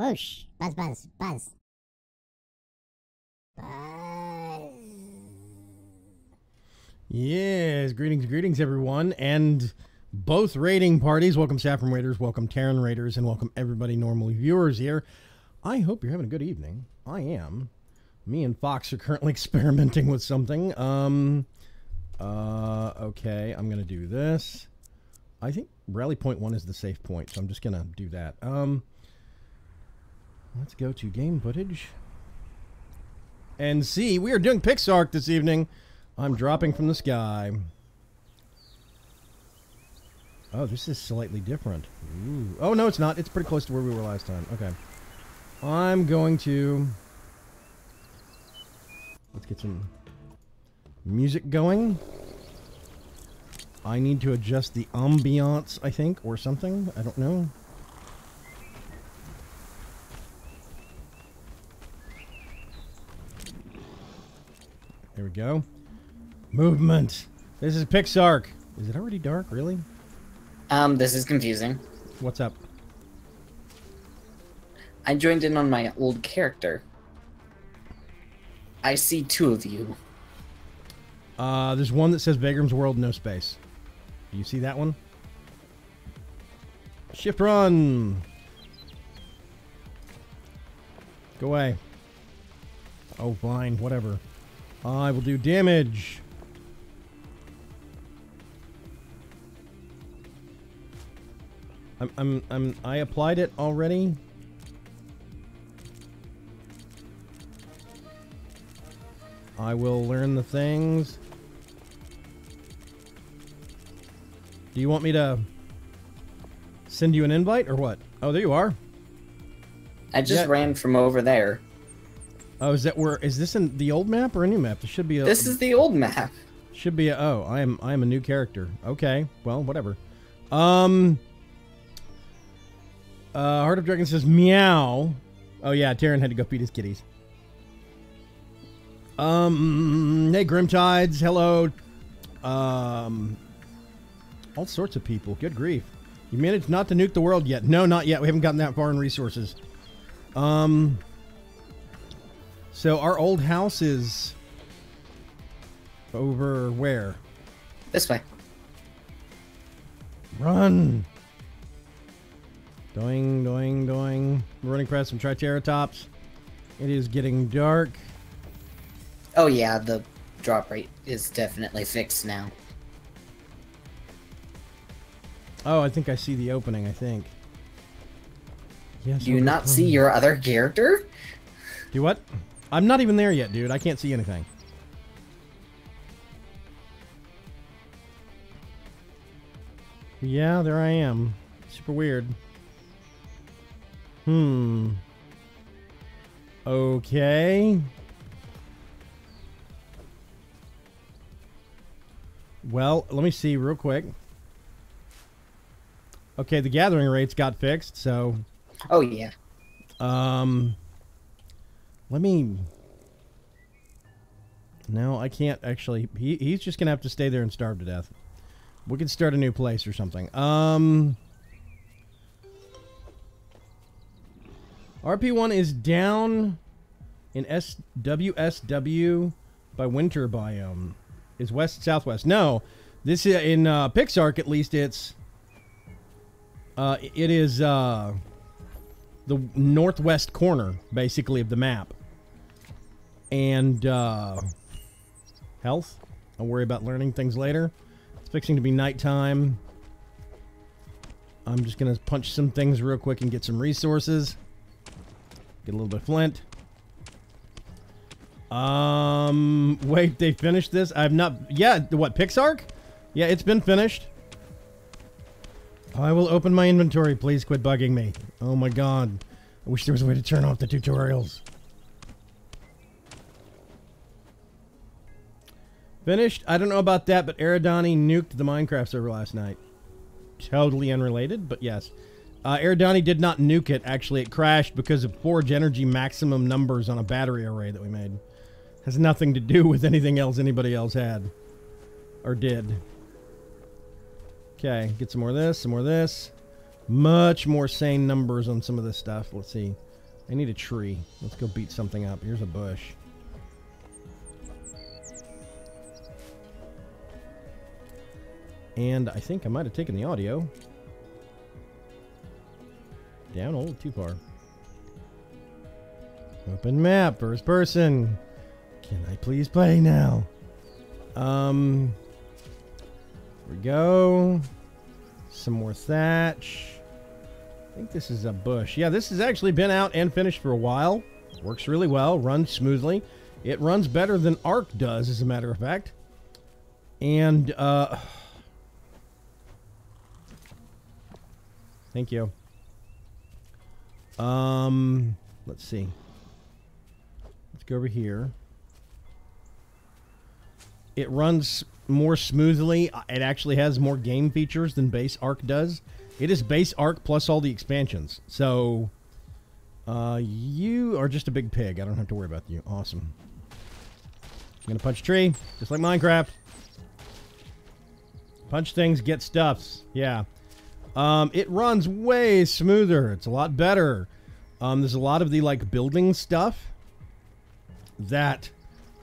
Whoosh. Buzz, buzz, buzz. Buzz. Yes, greetings, greetings, everyone, and both raiding parties. Welcome, Saffron Raiders. Welcome, Terran Raiders, and welcome everybody, normal viewers here. I hope you're having a good evening. I am. Me and Fox are currently experimenting with something. Um, uh, okay, I'm gonna do this. I think rally point one is the safe point, so I'm just gonna do that. Um, let's go to game footage and see. We are doing Pixark this evening. I'm dropping from the sky. Oh, this is slightly different. Ooh. Oh, no, it's not. It's pretty close to where we were last time. Okay. I'm going to... Let's get some music going. I need to adjust the ambiance, I think, or something. I don't know. We go. Movement. This is Pixark. Is it already dark? Really? Um, this is confusing. What's up? I joined in on my old character. I see two of you. Uh, there's one that says Vaygrim's World, no space. Do you see that one? Shift run. Go away. Oh, fine. Whatever. I will do damage. I'm, I'm, I'm, I applied it already. I will learn the things. Do you want me to send you an invite or what? Oh, there you are. I just Yeah. ran from over there. Oh, is that where? Is this in the old map or a new map? This should be a. This is the old map. Should be a. Oh, I am. I am a new character. Okay. Well, whatever. Um. Uh, Heart of Dragon says meow. Oh yeah, Terran had to go feed his kitties. Um. Hey, Grimtides. Hello. Um. All sorts of people. Good grief. You managed not to nuke the world yet? No, not yet. We haven't gotten that far in resources. Um. So our old house is over where? This way. Run! Doing, doing, doing. We're running past some Triceratops. It is getting dark. Oh yeah, the drop rate is definitely fixed now. Oh, I think I see the opening, I think. Yes. Do you not see your other character? Do what? I'm not even there yet, dude. I can't see anything. Yeah, there I am. Super weird. Hmm. Okay. Well, let me see real quick. Okay, the gathering rates got fixed, so Oh yeah. um, let me. No, I can't actually. He, he's just gonna have to stay there and starve to death. We could start a new place or something. Um, RP1 is down in SWSW by winter biome. Is west southwest? No, this is in uh, Pixark. At least it's. Uh, it is uh, the northwest corner, basically, of the map. And uh, health. I'll worry about learning things later. It's fixing to be nighttime. I'm just gonna punch some things real quick and get some resources. Get a little bit of flint. Um, wait, they finished this? I've not. Yeah, what Pixark? Yeah, it's been finished. I will open my inventory. Please quit bugging me. Oh my god. I wish there was a way to turn off the tutorials. Finished? I don't know about that, but Eridani nuked the Minecraft server last night. Totally unrelated, but yes. Uh, Eridani did not nuke it. Actually, it crashed because of Forge Energy maximum numbers on a battery array that we made. Has nothing to do with anything else anybody else had. Or did. Okay, get some more of this, some more of this. Much more sane numbers on some of this stuff. Let's see. I need a tree. Let's go beat something up. Here's a bush. And I think I might have taken the audio down a little too far. Open map, first person. Can I please play now? Um, we go. Some more thatch. I think this is a bush. Yeah, this has actually been out and finished for a while. Works really well, runs smoothly. It runs better than Ark does, as a matter of fact. And, uh... Thank you. Um, let's see. Let's go over here. It runs more smoothly. It actually has more game features than base Ark does. It is base Ark plus all the expansions. So, uh, you are just a big pig. I don't have to worry about you. Awesome. I'm gonna punch a tree, just like Minecraft. Punch things, get stuffs. Yeah. Um, it runs way smoother. It's a lot better. Um, there's a lot of the like building stuff that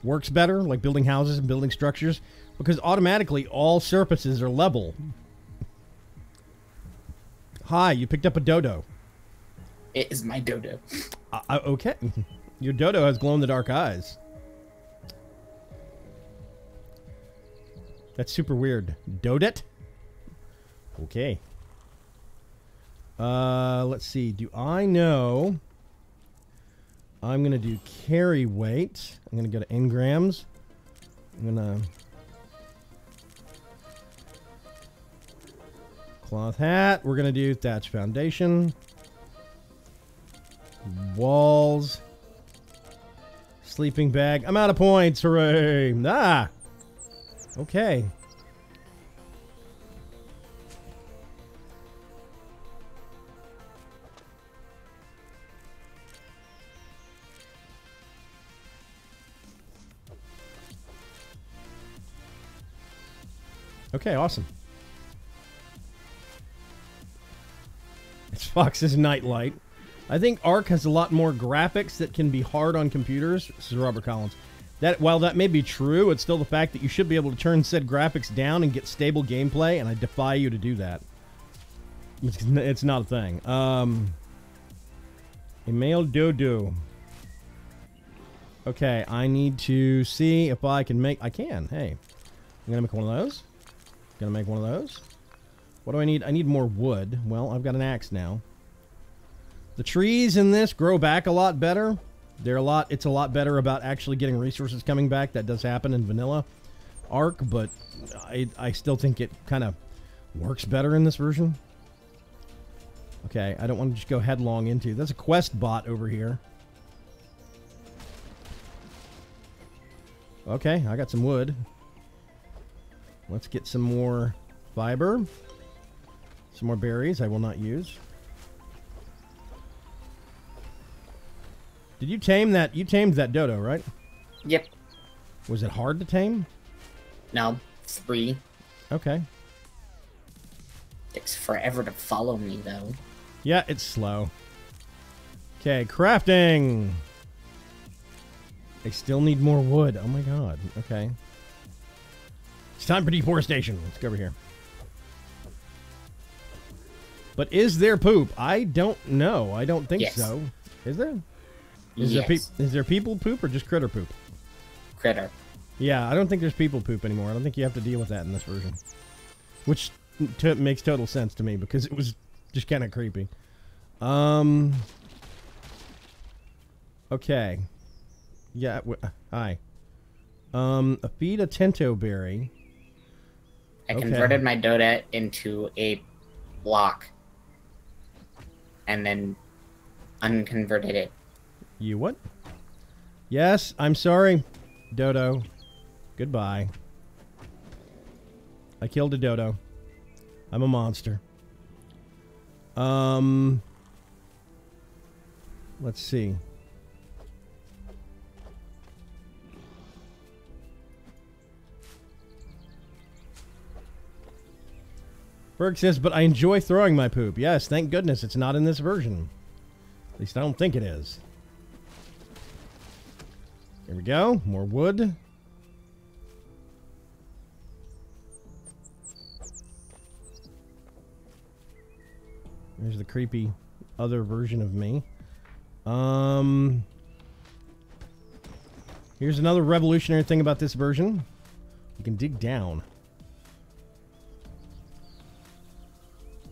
works better, like building houses and building structures, because automatically all surfaces are level. Hi, you picked up a dodo. It is my dodo. Uh, uh, okay. Your dodo has glow in the dark eyes. That's super weird. Dodet? Okay. Uh, let's see. Do I know? I'm going to do carry weight. I'm going to go to engrams. I'm going to... Cloth hat. We're going to do thatch foundation. Walls. Sleeping bag. I'm out of points. Hooray. Ah. Okay. Okay, awesome. It's Fox's Nightlight. I think Ark has a lot more graphics that can be hard on computers. This is Robert Collins. That while that may be true, it's still the fact that you should be able to turn said graphics down and get stable gameplay, and I defy you to do that. It's, it's not a thing. Um, male dodo. Okay, I need to see if I can make. I can. Hey, I'm gonna make one of those. Gonna make one of those. What do I need? I need more wood. Well, I've got an axe now. The trees in this grow back a lot better. They're a lot. It's a lot better about actually getting resources coming back. That does happen in vanilla Ark, but I I still think it kind of works better in this version. Okay, I don't want to just go headlong into. That's a quest bot over here. Okay, I got some wood. Let's get some more fiber. Some more berries I will not use. Did you tame that? You tamed that dodo, right? Yep. Was it hard to tame? No, three. Okay. Takes forever to follow me, though. Yeah, it's slow. Okay, crafting. I still need more wood. Oh my god. Okay. It's time for deforestation. Let's go over here. But is there poop? I don't know. I don't think Yes. so. Is there? Is yes. there pe- is there people poop or just critter poop? Critter. Yeah, I don't think there's people poop anymore. I don't think you have to deal with that in this version, which t- makes total sense to me because it was just kind of creepy. Um. Okay. Yeah. W- hi. Um. A feed a tintoberry. I Okay. converted my dodo into a block. And then unconverted it. You what? Yes, I'm sorry, Dodo. Goodbye. I killed a dodo. I'm a monster. Um Let's see. Berg says, but I enjoy throwing my poop. Yes, thank goodness it's not in this version. At least I don't think it is. Here we go. More wood. There's the creepy other version of me. Um, here's another revolutionary thing about this version. You can dig down.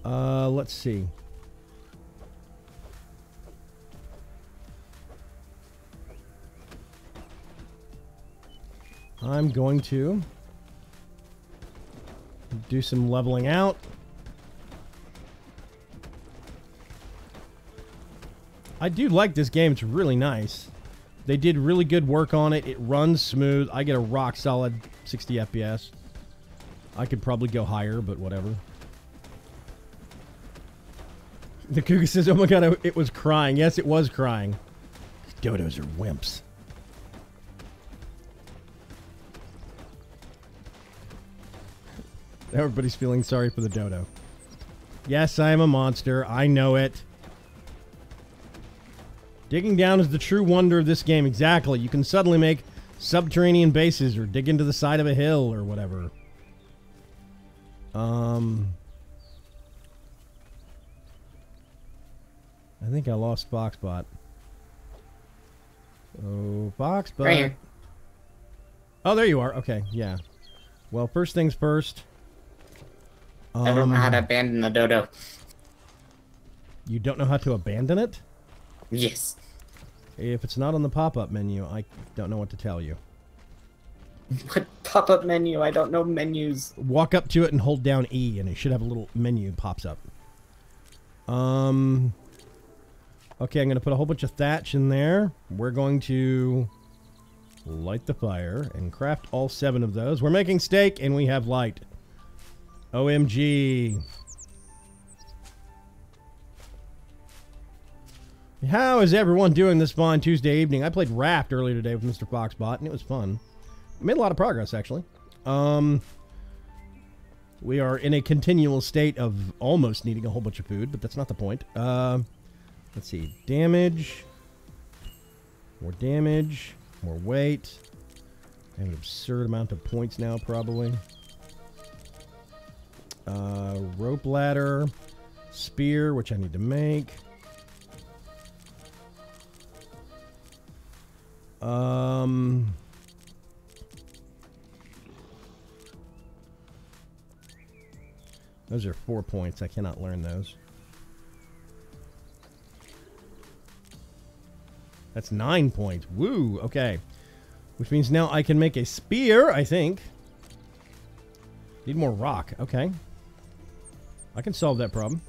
Uh, let's see. I'm going to do some leveling out. I do like this game. It's really nice. They did really good work on it. It runs smooth. I get a rock solid 60 FPS. I could probably go higher, but whatever. The cougar says, "Oh my god, it was crying." Yes, it was crying. Dodos are wimps. Everybody's feeling sorry for the dodo. Yes, I am a monster. I know it. Digging down is the true wonder of this game. Exactly. You can suddenly make subterranean bases or dig into the side of a hill or whatever. Um. I think I lost Foxbot. Oh, Foxbot. Right here. Oh, there you are. Okay, yeah. Well, first things first. I don't know how to Um, abandon the dodo. You don't know how to abandon it? Yes. If it's not on the pop-up menu, I don't know what to tell you. What pop-up menu? I don't know menus. Walk up to it and hold down E, and it should have a little menu pops up. Um. Okay, I'm going to put a whole bunch of thatch in there. We're going to light the fire and craft all seven of those. We're making steak, and we have light. OMG. How is everyone doing this fine Tuesday evening? I played Raft earlier today with Mr. Foxbot, and it was fun. Made a lot of progress, actually. Um, we are in a continual state of almost needing a whole bunch of food, but that's not the point. Uh, let's see. Damage. More damage. More weight. I have an absurd amount of points now, probably. Uh, rope ladder. Spear, which I need to make. Um... Those are four points. I cannot learn those. That's nine points. Woo! Okay. Which means now I can make a spear, I think. Need more rock. Okay. I can solve that problem.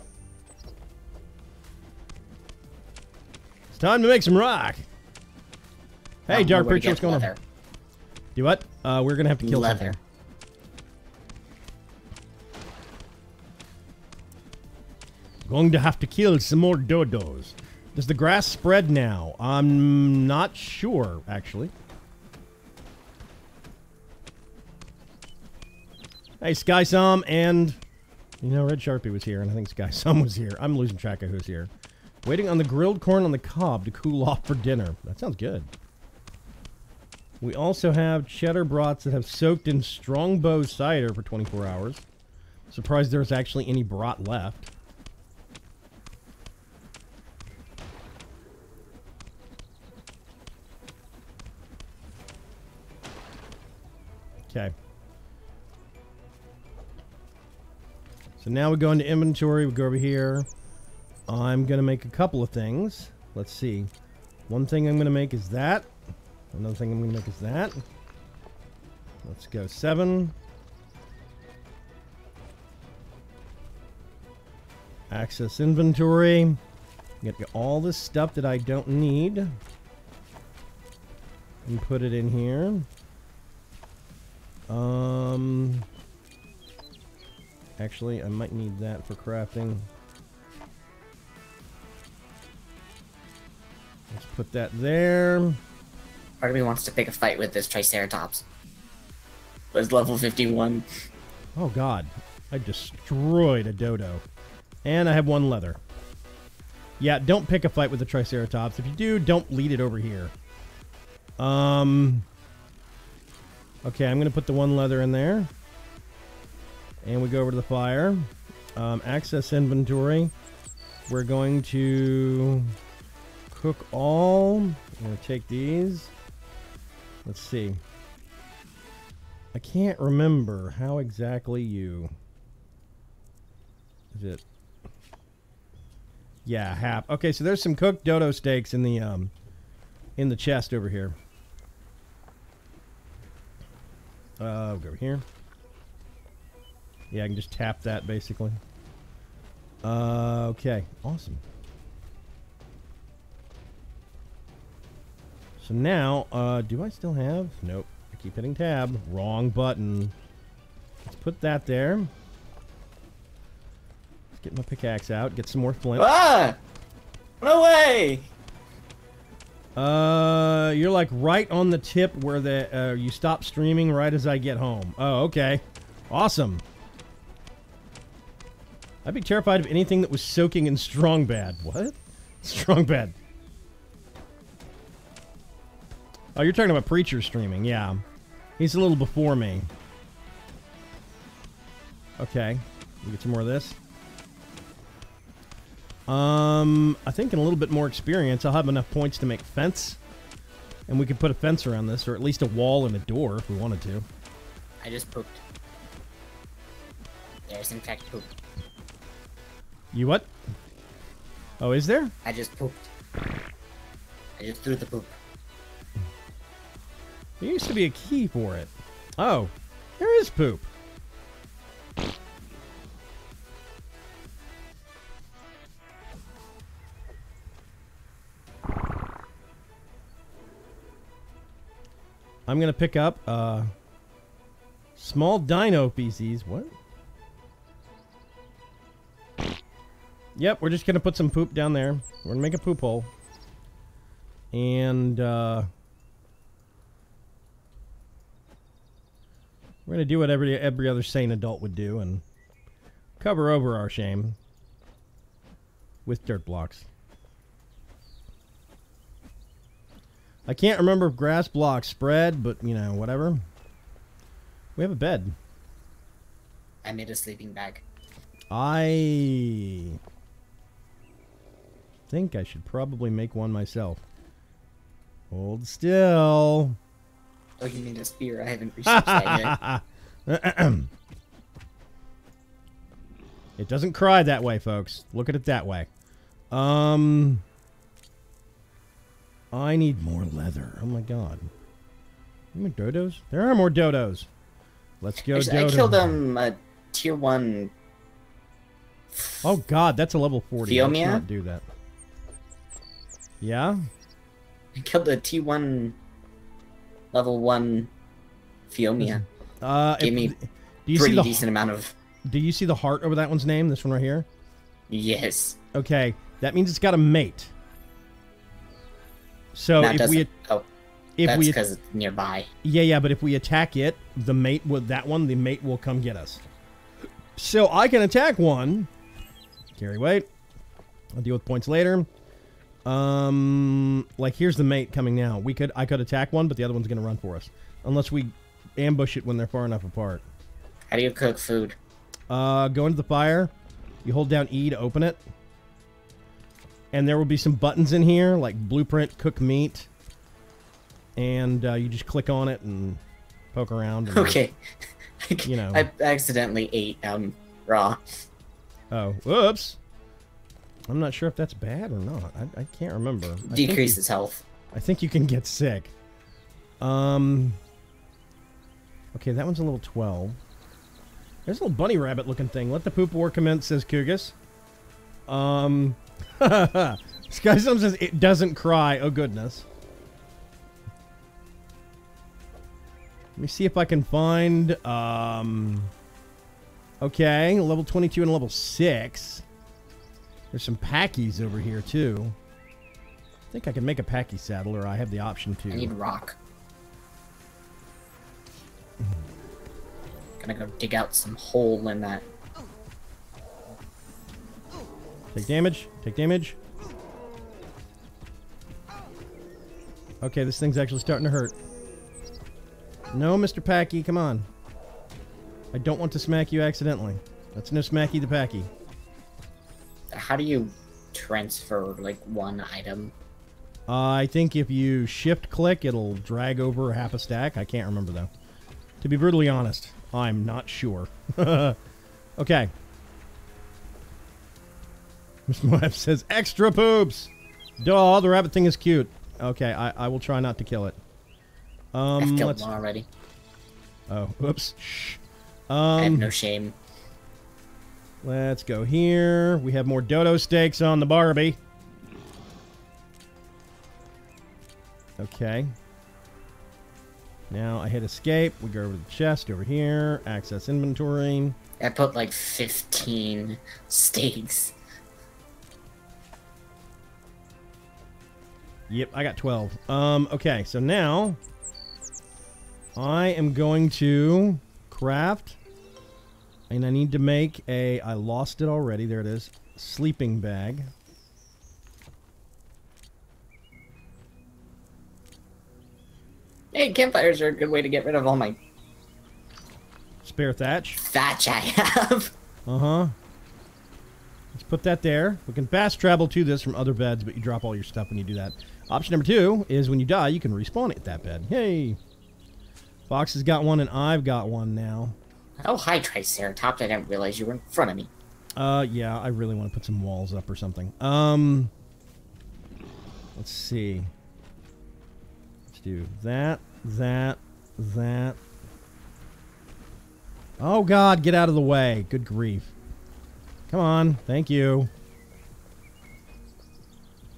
It's time to make some rock. Hey, Oh, Dark Preacher, what's going leather. on? Do what? Uh, we're gonna have to kill Leather. something. Going to have to kill some more dodos. Does the grass spread now? I'm not sure, actually. Hey, Sky Som and you know Red Sharpie was here, and I think Sky Som was here. I'm losing track of who's here. Waiting on the grilled corn on the cob to cool off for dinner. That sounds good. We also have cheddar brats that have soaked in strongbow cider for 24 hours. Surprised there's actually any brat left. Okay. So now we go into inventory. We go over here. I'm going to make a couple of things. Let's see. One thing I'm going to make is that. Another thing I'm going to make is that. Let's go seven. Access inventory. Get all this stuff that I don't need. And put it in here. Um. Actually, I might need that for crafting. Let's put that there. Part of me wants to pick a fight with this Triceratops. Was level 51. Oh god. I destroyed a dodo. And I have one leather. Yeah, don't pick a fight with the Triceratops. If you do, don't lead it over here. Um. Okay, I'm gonna put the one leather in there, and we go over to the fire. Um, access inventory. We're going to cook all. I'm gonna take these. Let's see. I can't remember how exactly you. Is it? Yeah, half. Okay, so there's some cooked dodo steaks in the um, in the chest over here. Uh, we'll go over here. Yeah, I can just tap that basically. Uh, okay, awesome. So now, uh, do I still have? Nope. I keep hitting tab. Wrong button. Let's put that there. Let's get my pickaxe out. Get some more flint. Ah! No way! Uh, you're like right on the tip where the uh, you stop streaming right as I get home. Oh, okay. Awesome. I'd be terrified of anything that was soaking in strong bad. What? Strong bad. Oh, you're talking about preacher streaming. Yeah. He's a little before me. Okay. We get some more of this. Um, I think in a little bit more experience, I'll have enough points to make fence, and we could put a fence around this, or at least a wall and a door if we wanted to. I just pooped. There's in fact poop. You what? Oh, is there? I just pooped. I just threw the poop. There used to be a key for it. Oh, there is poop. I'm gonna pick up uh small dino feces. What? Yep, we're just gonna put some poop down there. We're gonna make a poop hole. And uh We're gonna do what every every other sane adult would do and cover over our shame with dirt blocks. I can't remember if grass blocks spread, but you know, whatever. We have a bed. I made a sleeping bag. I think I should probably make one myself. Hold still. Oh, you mean a spear? I haven't researched that yet. it doesn't cry that way, folks. Look at it that way. Um, I need more leather. Oh my god. Many dodos? There are more dodos. Let's go, Actually, I dodo. killed um a tier one. Oh god, that's a level 40. Let's not do that. Yeah? I killed a T one level one Theomia. Uh, Give me do you see Pretty the decent amount of do you see the heart over that one's name? This one right here. yes. Okay, that means it's got a mate. So that if we oh, if that's we because it's nearby. yeah yeah, but if we attack it, the mate will that one the mate will come get us. So I can attack one. Carry weight. I'll deal with points later. Um, like here's the mate coming now. We could I could attack one, but the other one's gonna run for us unless we ambush it when they're far enough apart. How do you cook food? Uh, go into the fire. You hold down E to open it. And there will be some buttons in here, like blueprint, cook meat. And uh, you just click on it and poke around. And, Okay. You know. I accidentally ate um raw. Oh, whoops. I'm not sure if that's bad or not. I, I can't remember. I you- Decreases health. I think you can get sick. Um. Okay, that one's a little 12. There's a little bunny rabbit looking thing. Let the poop war commence, says Kugus. Um. Skysum says it doesn't cry. Oh, goodness. Let me see if I can find. Um. Okay, level 22 and level 6. There's some packies over here, too. I think I can make a packy saddle, or I have the option to. I need rock. Gonna go dig out some hole in that. Take damage. Take damage. Okay, this thing's actually starting to hurt. No, Mr. Packy, come on. I don't want to smack you accidentally. That's no smacky the packy. How do you transfer, like, one item? Uh, I think if you shift-click, it'll drag over half a stack. I can't remember, though. To be brutally honest, I'm not sure. okay. Mr. Moab says, extra poops! Duh, the rabbit thing is cute. Okay, I, I will try not to kill it. Um, I've killed let's... one already. Oh, oops. Shh. I have Um, no shame. let's go here. We have more dodo steaks on the Barbie. Okay. Now I hit escape. We go over to the chest over here. Access inventory. I put like 15 steaks. Yep, I got 12. Um, okay, so now I am going to craft and I need to make a I lost it already. There it is. Sleeping bag. Hey, campfires are a good way to get rid of all my Spare thatch. thatch I have. Uh-huh. Let's put that there. We can fast travel to this from other beds, but you drop all your stuff when you do that. Option number two is when you die, you can respawn at that bed. Hey. Fox has got one and I've got one now. Oh, hi, Triceratops. I didn't realize you were in front of me. Uh, yeah, I really want to put some walls up or something. Um, let's see. Let's do that, that, that. Oh God, get out of the way! Good grief! Come on, thank you.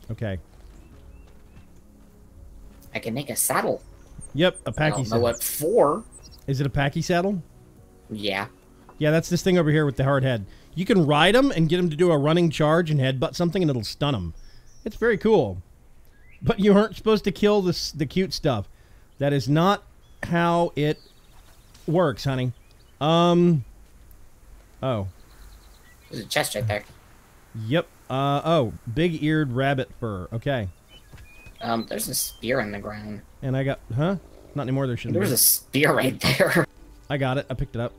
Okay. I can make a saddle. Yep, a packy know saddle. what for. Is it a packy saddle? Yeah. Yeah, that's this thing over here with the hard head. You can ride him and get him to do a running charge and headbutt something, and it'll stun him. It's very cool. But you aren't supposed to kill this the cute stuff. That is not how it works, honey. Um. Oh. There's a chest right there. Yep. Uh. Oh. Big eared rabbit fur. Okay. Um, there's a spear in the ground. And I got. Huh? Not anymore. There shouldn't There was be. a spear right there. I got it. I picked it up.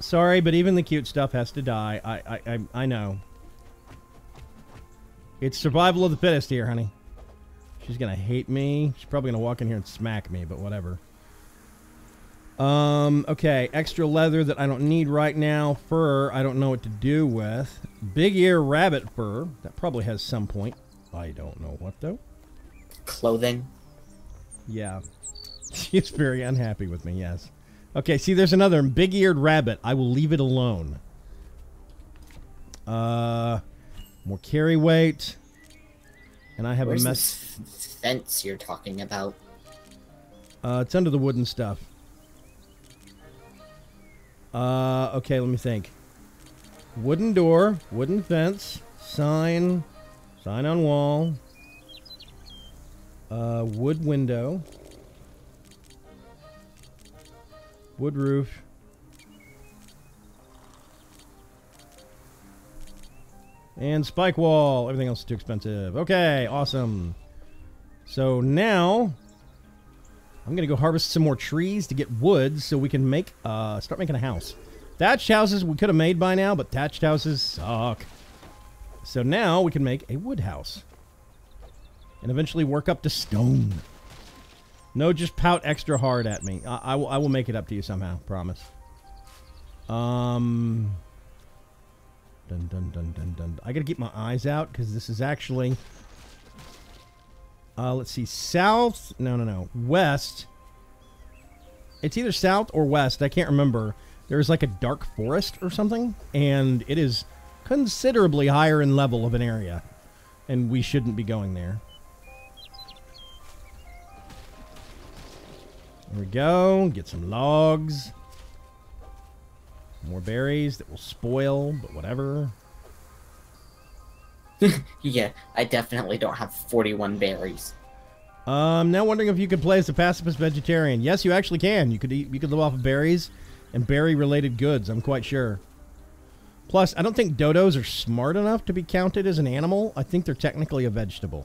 Sorry, but even the cute stuff has to die. I, I, I, I know. It's survival of the fittest here, honey. She's gonna hate me. She's probably gonna walk in here and smack me, but whatever. Um, okay, extra leather that I don't need right now. Fur, I don't know what to do with. Big ear rabbit fur, that probably has some point. I don't know what though. Clothing. Yeah. She's very unhappy with me, yes. Okay, see, there's another big eared rabbit. I will leave it alone. Uh, more carry weight. And I have Where's a mess. fence you're talking about? Uh, it's under the wooden stuff. Uh, okay, let me think. Wooden door, wooden fence, sign, sign on wall, uh, wood window, wood roof. And spike wall. Everything else is too expensive. Okay, awesome. So now I'm gonna go harvest some more trees to get wood so we can make uh start making a house. Thatched houses we could have made by now, but thatched houses suck. So now we can make a wood house. And eventually work up to stone. No, just pout extra hard at me. I, I will I will make it up to you somehow, promise. Um Dun dun dun dun dun. I gotta keep my eyes out because this is actually uh, let's see. South. No, no, no. West. It's either south or west. I can't remember. There's like a dark forest or something, and it is considerably higher in level of an area, and we shouldn't be going there. There we go. Get some logs. More berries that will spoil, but whatever. Yeah, I definitely don't have 41 berries. Um, now wondering if you could play as a pacifist vegetarian. Yes, you actually can. You could eat. You could live off of berries and berry-related goods. I'm quite sure. Plus, I don't think dodos are smart enough to be counted as an animal. I think they're technically a vegetable.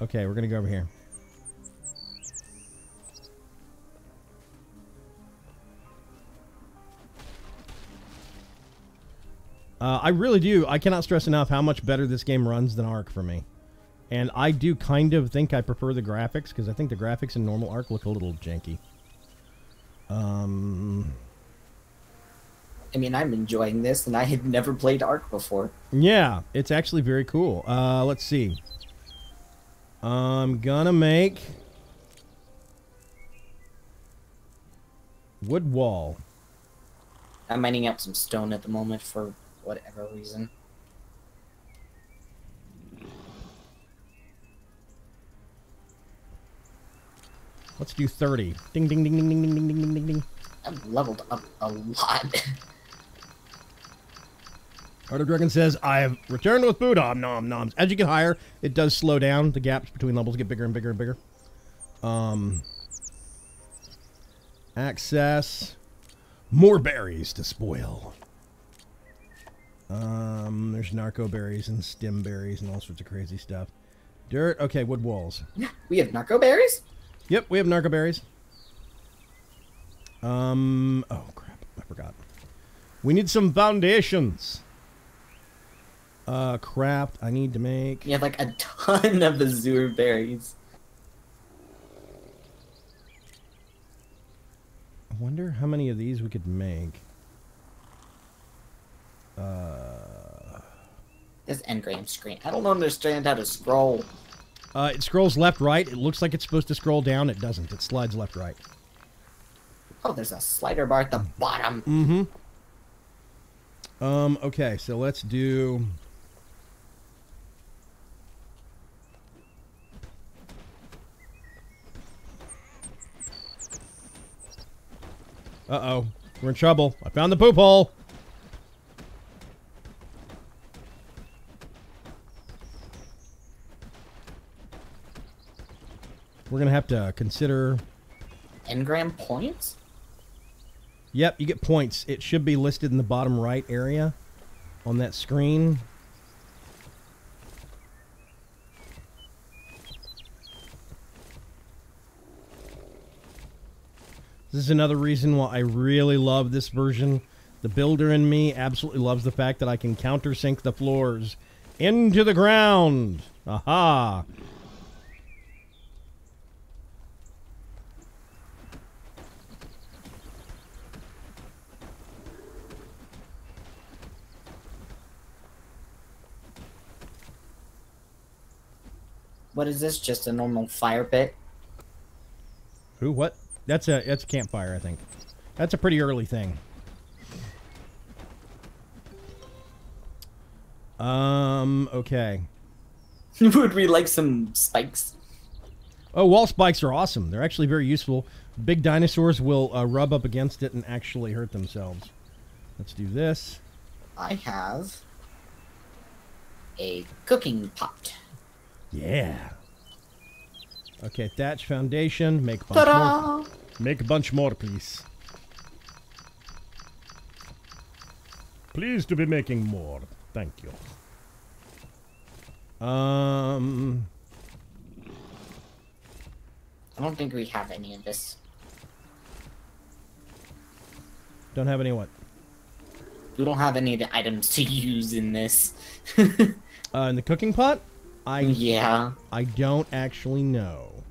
Okay, we're gonna go over here. Uh, I really do. I cannot stress enough how much better this game runs than Ark for me. And I do kind of think I prefer the graphics because I think the graphics in normal Ark look a little janky. Um, I mean, I'm enjoying this, and I had never played Ark before. yeah, it's actually very cool. Uh, let's see. I'm gonna make wood wall. I'm mining out some stone at the moment for whatever reason. Let's do 30. Ding, ding, ding, ding, ding, ding, ding, ding, ding, ding, ding. I've leveled up a lot. Art of Dragon says, I have returned with food. Om nom noms. As you get higher, it does slow down. The gaps between levels get bigger and bigger and bigger. Um, access. More berries to spoil. Um, there's narco berries and stim berries and all sorts of crazy stuff. Dirt. Okay, wood walls. we have narco berries? Yep, we have narco berries. Um, oh crap, I forgot. We need some foundations. Uh, craft. I need to make. You have like a ton of azure berries. I wonder how many of these we could make. Uh, This engram screen. I don't understand how to scroll. uh, it scrolls left, right. It looks like it's supposed to scroll down. It doesn't. It slides left, right. Oh, there's a slider bar at the bottom. Mm-hmm. Um. Okay, so let's do. Uh oh, we're in trouble. I found the poop hole. We're gonna have to consider. Engram points? Yep, you get points. It should be listed in the bottom right area on that screen. This is another reason why I really love this version. The builder in me absolutely loves the fact that I can countersink the floors into the ground. Aha! What is this? Just a normal fire pit? Who? What? That's a that's a campfire, I think. That's a pretty early thing. Um. Okay. Would we like some spikes? Oh, wall spikes are awesome. They're actually very useful. Big dinosaurs will uh, rub up against it and actually hurt themselves. Let's do this. I have a cooking pot. Yeah. Okay, thatch foundation. Make a bunch more. Ta-da! Make a bunch more, please. Pleased to be making more. Thank you. Um. I don't think we have any of this. Don't have any what? We don't have any of the items to use in this. Uh, in the cooking pot? I yeah, I don't actually know.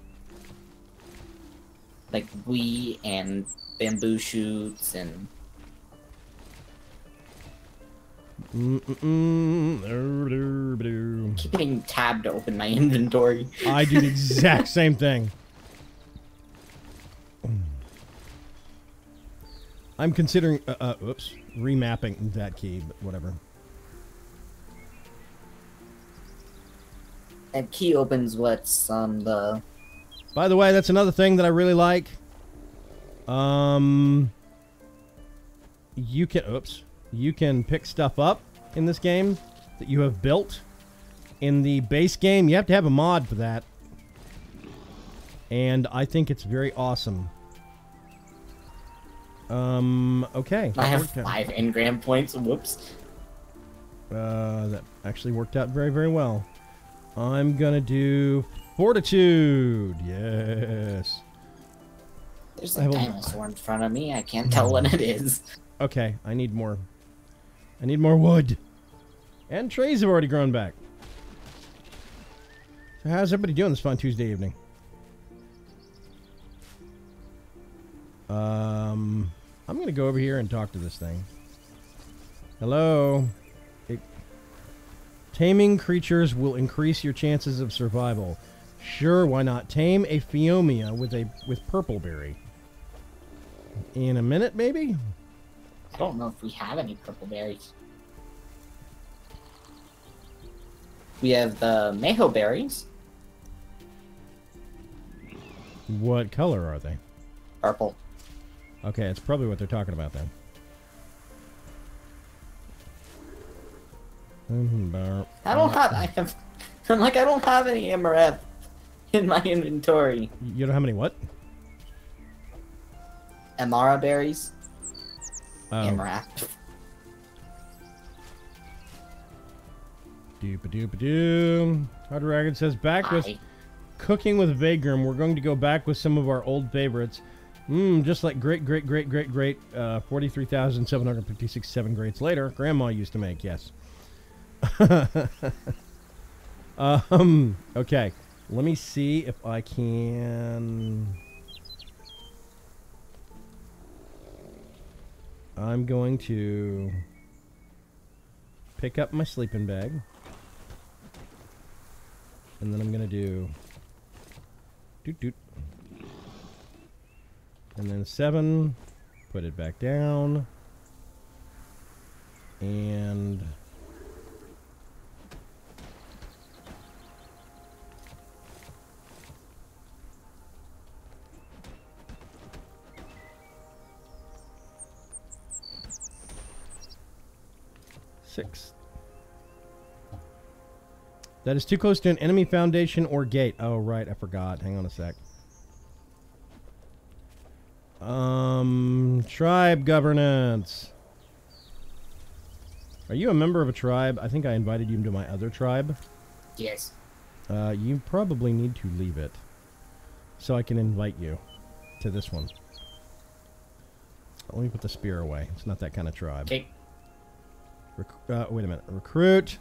Like we and bamboo shoots and keep hitting tab to open my inventory. I do the exact same thing. I'm considering, uh, uh, oops, remapping that key, but whatever. That key opens what's on the By the way, that's another thing that I really like. Um, you can, oops, you can pick stuff up in this game that you have built. In the base game, you have to have a mod for that. And I think it's very awesome. Um, okay. I have five engram points. Whoops. Uh, that actually worked out very, very well. I'm gonna do Fortitude. Yes. There's a dinosaur in front of me. I can't tell what it is. Okay, I need more. I need more wood. And trees have already grown back. So how's everybody doing this fun Tuesday evening? Um, I'm gonna go over here and talk to this thing. Hello. It- taming creatures will increase your chances of survival. Sure, why not? Tame a Phiomia with a with purple berry. In a minute, maybe. I don't know if we have any purple berries. We have the Maho berries, What color are they? purple. Okay, it's probably what they're talking about then. Mhm, I don't have. I have. I'm like I don't have any Amaranth in my inventory. You don't have any what? Amara berries. Oh, Amaranth. doop doop doo. Hard Dragon says back with Hi. cooking with Vaygrim. We're going to go back with some of our old favorites. Mmm, just like great, great, great, great, great. Uh, Forty-three thousand seven hundred fifty-six seven greats later. Grandma used to make. Yes. um. Okay. Let me see if I can. I'm going to pick up my sleeping bag. And then I'm going to do doot doot. And then 7 put it back down. And Six. That is too close to an enemy foundation or gate. Oh, right. I forgot. Hang on a sec. Um, tribe governance. Are you a member of a tribe? I think I invited you to my other tribe. Yes. Uh, you probably need to leave it so I can invite you to this one. Let me put the spear away. It's not that kind of tribe. Okay. Rec- uh, wait a minute. Recruit.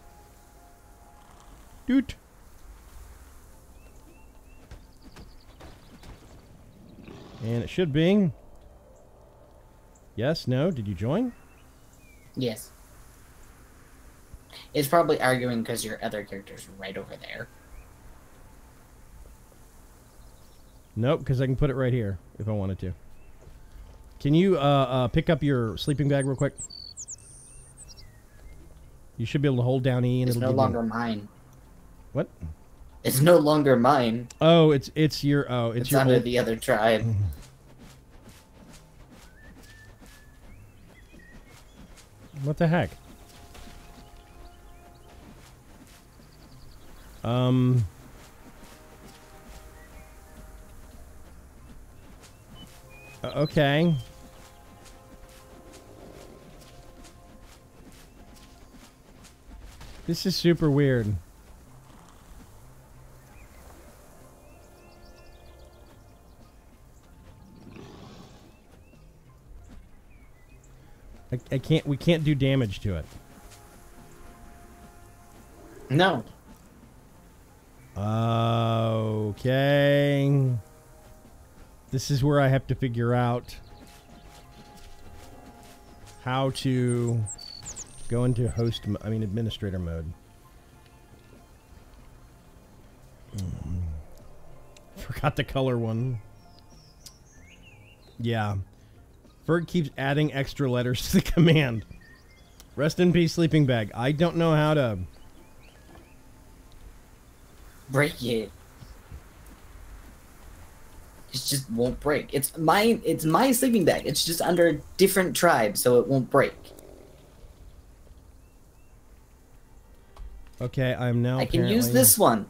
Doot. And it should be. Yes, no. Did you join? Yes. It's probably arguing because your other character's right over there. Nope, because I can put it right here if I wanted to. Can you uh, uh, pick up your sleeping bag real quick? You should be able to hold down E and It's it'll no longer mine. What? It's no longer mine. Oh, it's it's your oh, it's, It's, your under the other tribe. What the heck? Um. uh, Okay. This is super weird. I, I can't. We can't do damage to it. No. Okay. This is where I have to figure out how to go into host, I mean administrator mode. Hmm. Forgot the color one. Yeah. Ferg keeps adding extra letters to the command. Rest in peace, sleeping bag. I don't know how to. Break it. It just won't break. It's my it's my sleeping bag. It's just under a different tribe, so it won't break. Okay, I'm now. I can use this one.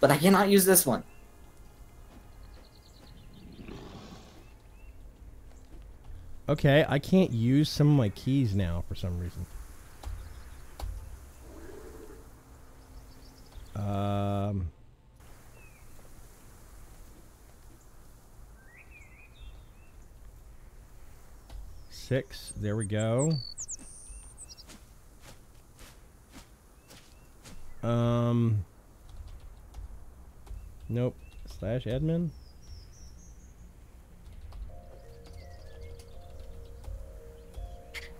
But I cannot use this one. Okay, I can't use some of my keys now for some reason. Um. Six. There we go. Um. Nope. Slash admin.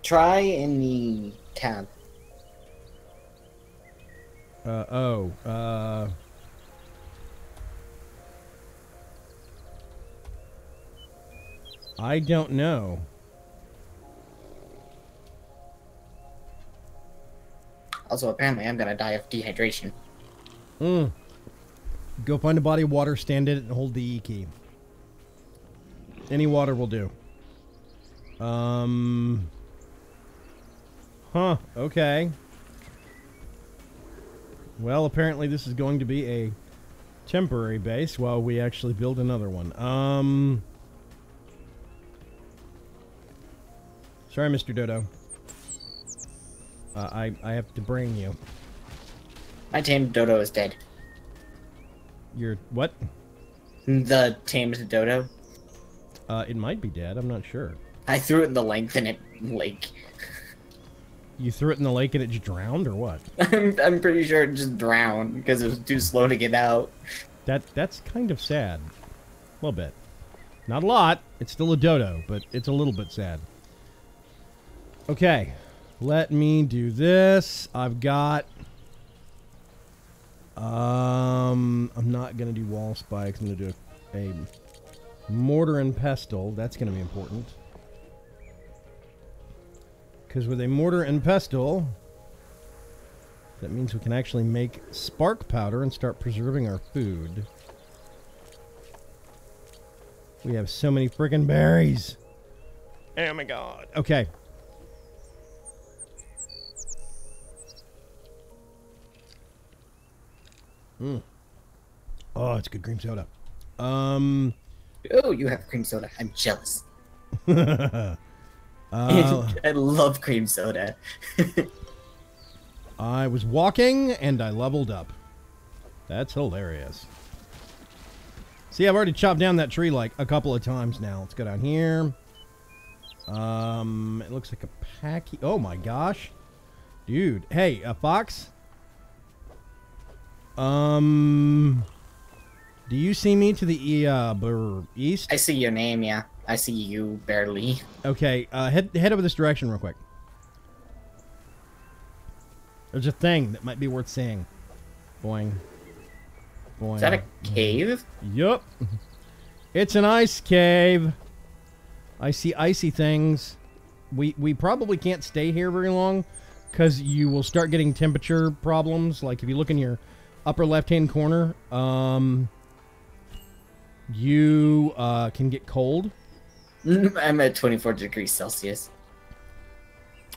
Try in the tab. Uh oh. Uh. I don't know. Also, apparently, I'm gonna die of dehydration. Mm. Go find a body of water, stand in it, and hold the E key. Any water will do. Um. Huh. Okay. Well, apparently this is going to be a temporary base while we actually build another one. Um. Sorry, Mr. Dodo. Uh, I I have to bring you. My tamed dodo is dead. You're what? The tamed dodo. Uh, it might be dead. I'm not sure. I threw it in the lake and it lake. You threw it in the lake and it just drowned, or what? I'm, I'm pretty sure it just drowned because it was too slow to get out. That that's kind of sad. A little bit. Not a lot. It's still a dodo, but it's a little bit sad. Okay. Let me do this. I've got um I'm not gonna do wall spikes. I'm gonna do a, a mortar and pestle. That's gonna be important. Because with a mortar and pestle, that means we can actually make spark powder and start preserving our food. We have so many freaking berries. Oh my god. Okay. Mm. Oh, it's good cream soda. Um. Oh, you have cream soda. I'm jealous. uh, I love cream soda. I was walking and I leveled up. That's hilarious. See, I've already chopped down that tree like a couple of times now. Let's go down here. Um, it looks like a pack. Oh my gosh, dude! Hey, a fox. Um, do you see me to the e uh, east? I see your name, yeah. I see you barely. Okay, uh, head head over this direction real quick. There's a thing that might be worth seeing. Boing. Boing. Is that a cave? Yup. It's an ice cave. I see icy things. We we probably can't stay here very long because you will start getting temperature problems. Like if you look in your upper left hand corner, um, you uh, can get cold. I'm at 24 degrees Celsius.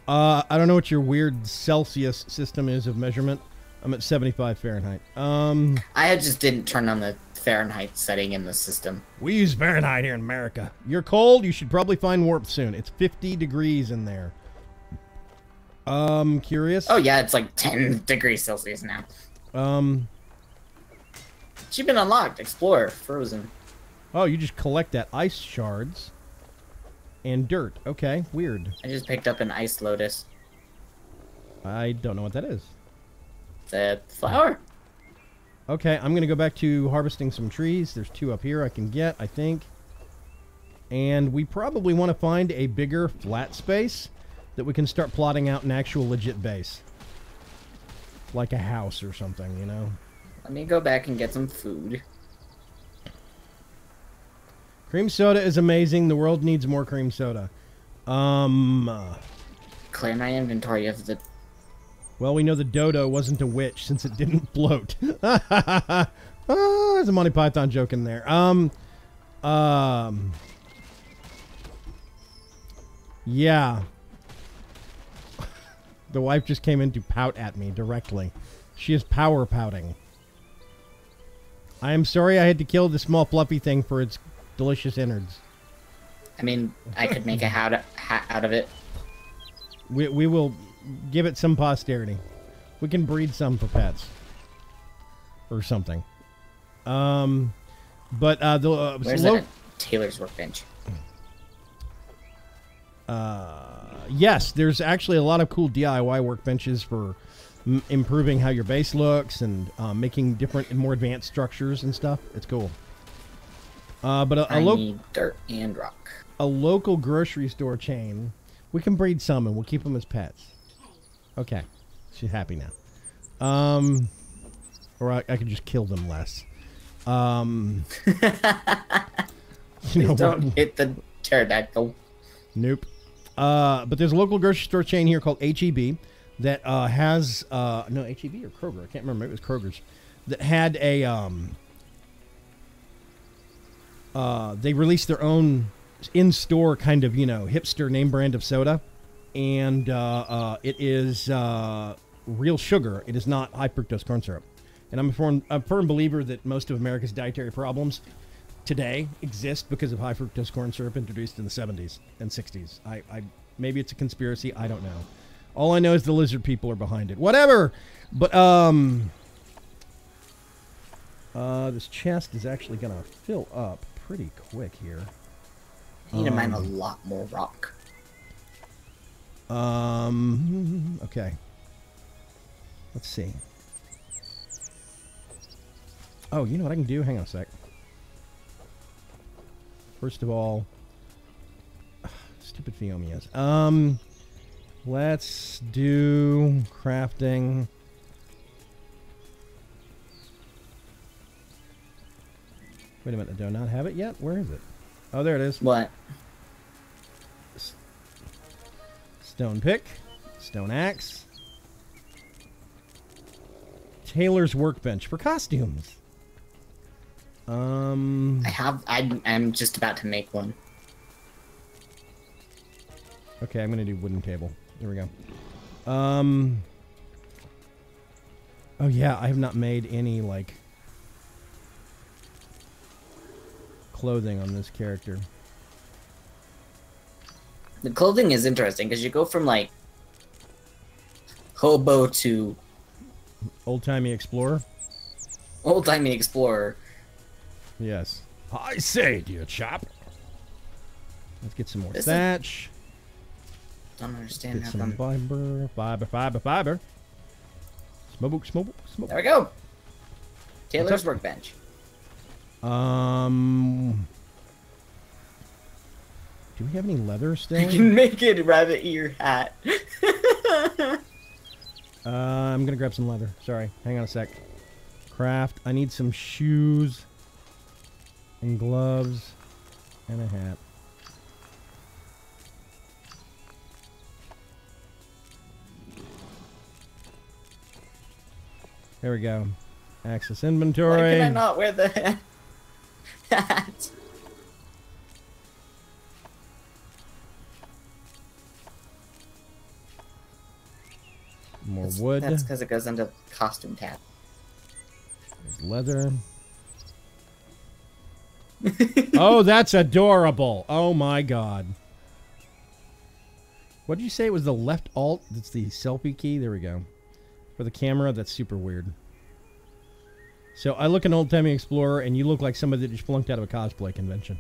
Uh, I don't know what your weird Celsius system is of measurement. I'm at 75 Fahrenheit. Um, I just didn't turn on the Fahrenheit setting in the system. we use Fahrenheit here in America. You're cold. You should probably find warmth soon. It's 50 degrees in there. Um, curious. Oh yeah, it's like 10 degrees Celsius now. Um. Achievement unlocked. Explorer. Frozen. Oh, you just collect that ice shards and dirt. Okay, weird. I just picked up an ice lotus. I don't know what that is. A flower. Okay, I'm gonna go back to harvesting some trees. There's two up here I can get, I think. And we probably want to find a bigger flat space that we can start plotting out an actual legit base. Like a house or something, you know? Let me go back and get some food. Cream soda is amazing. The world needs more cream soda. Um, uh, Clear my inventory of the. well, we know the dodo wasn't a witch since it didn't float. ah, there's a Monty Python joke in there. Um, um, yeah. The wife just came in to pout at me directly. She is power pouting. I am sorry I had to kill the small fluffy thing for its delicious innards. I mean, I could make a hat, out of it. We, we will give it some posterity. We can breed some for pets. or something. Um, but uh, the uh, Where's that tailor's workbench? Yes, there's actually a lot of cool DIY workbenches for m- improving how your base looks and uh, making different and more advanced structures and stuff. It's cool. Uh, but a, a, I lo- need dirt and rock. a local grocery store chain, we can breed some and we'll keep them as pets. Okay, she's happy now. Um, or I, I could just kill them less. Um, you know, Don't hit the pterodactyl. Nope. Uh, but there's a local grocery store chain here called HEB that uh, has uh, no HEB or Kroger. I can't remember. It was Kroger's that had a. Um, uh, they released their own in-store kind of you know hipster name brand of soda, and uh, uh, it is uh, real sugar. It is not high fructose corn syrup. And I'm a firm, a firm believer that most of America's dietary problems today exist because of high fructose corn syrup introduced in the 70s and 60s. I, I maybe it's a conspiracy. I don't know. All I know is the lizard people are behind it. Whatever. But um, uh, this chest is actually gonna fill up pretty quick here. I need to mine a Um, lot more rock. Um. Okay. Let's see. Oh, you know what I can do? Hang on a sec. First of all, stupid Phiomias. Um, let's do crafting. Wait a minute, I do I not have it yet? Where is it? Oh, there it is. What? Stone pick, stone axe, tailor's workbench for costumes. Um. I have. I, I'm just about to make one. Okay, I'm gonna do wooden table. There we go. Um. Oh yeah, I have not made any like clothing on this character. The clothing is interesting because you go from like hobo to Old timey explorer. old timey explorer. Yes. I say, dear chap. Let's get some more This is- thatch. Don't understand Get how some come. fiber, fiber, fiber, fiber. Smoke, smoke, smoke. There we go. tailor's workbench. Um, do we have any leather You still? can make it rabbit ear hat. uh, I'm gonna grab some leather. Sorry, hang on a sec. Craft. I need some shoes and gloves and a hat. There we go. Access inventory. Why can I not wear the hat? More That's- wood. That's because it goes into costume tab. There's leather. Oh, that's adorable. Oh my god. What did you say it was the left alt? That's the selfie key. There we go. For the camera, that's super weird. So I look an old timey explorer, and you look like somebody that just flunked out of a cosplay convention.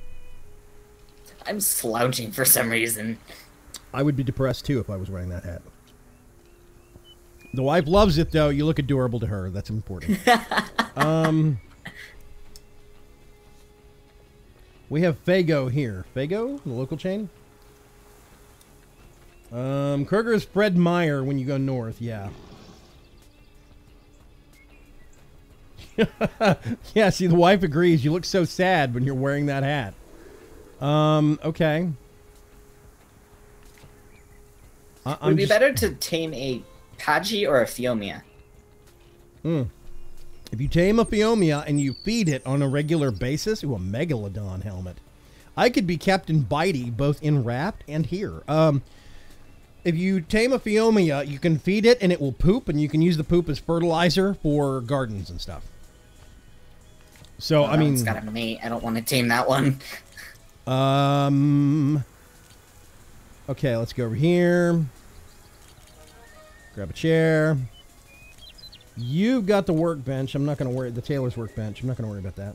I'm slouching for some reason. I would be depressed too if I was wearing that hat. The wife loves it though. You look adorable to her. That's important. um, we have Fago here. Fago, the local chain. Um, Kroger's Fred Meyer when you go north. Yeah. yeah. See, the wife agrees. You look so sad when you're wearing that hat. Um. Okay. I- Would it be just- better to tame a Pagi or a Phiomia? If you tame a Phiomia and you feed it on a regular basis, ooh, a Megalodon helmet. I could be Captain Bitey both in Wrapped and here. Um, if you tame a Phiomia, you can feed it and it will poop, and you can use the poop as fertilizer for gardens and stuff. So, I mean, one's got a mate. I don't want to tame that one. Um. Okay, let's go over here. Grab a chair. You've got the workbench. I'm not going to worry. The tailor's workbench. I'm not going to worry about that.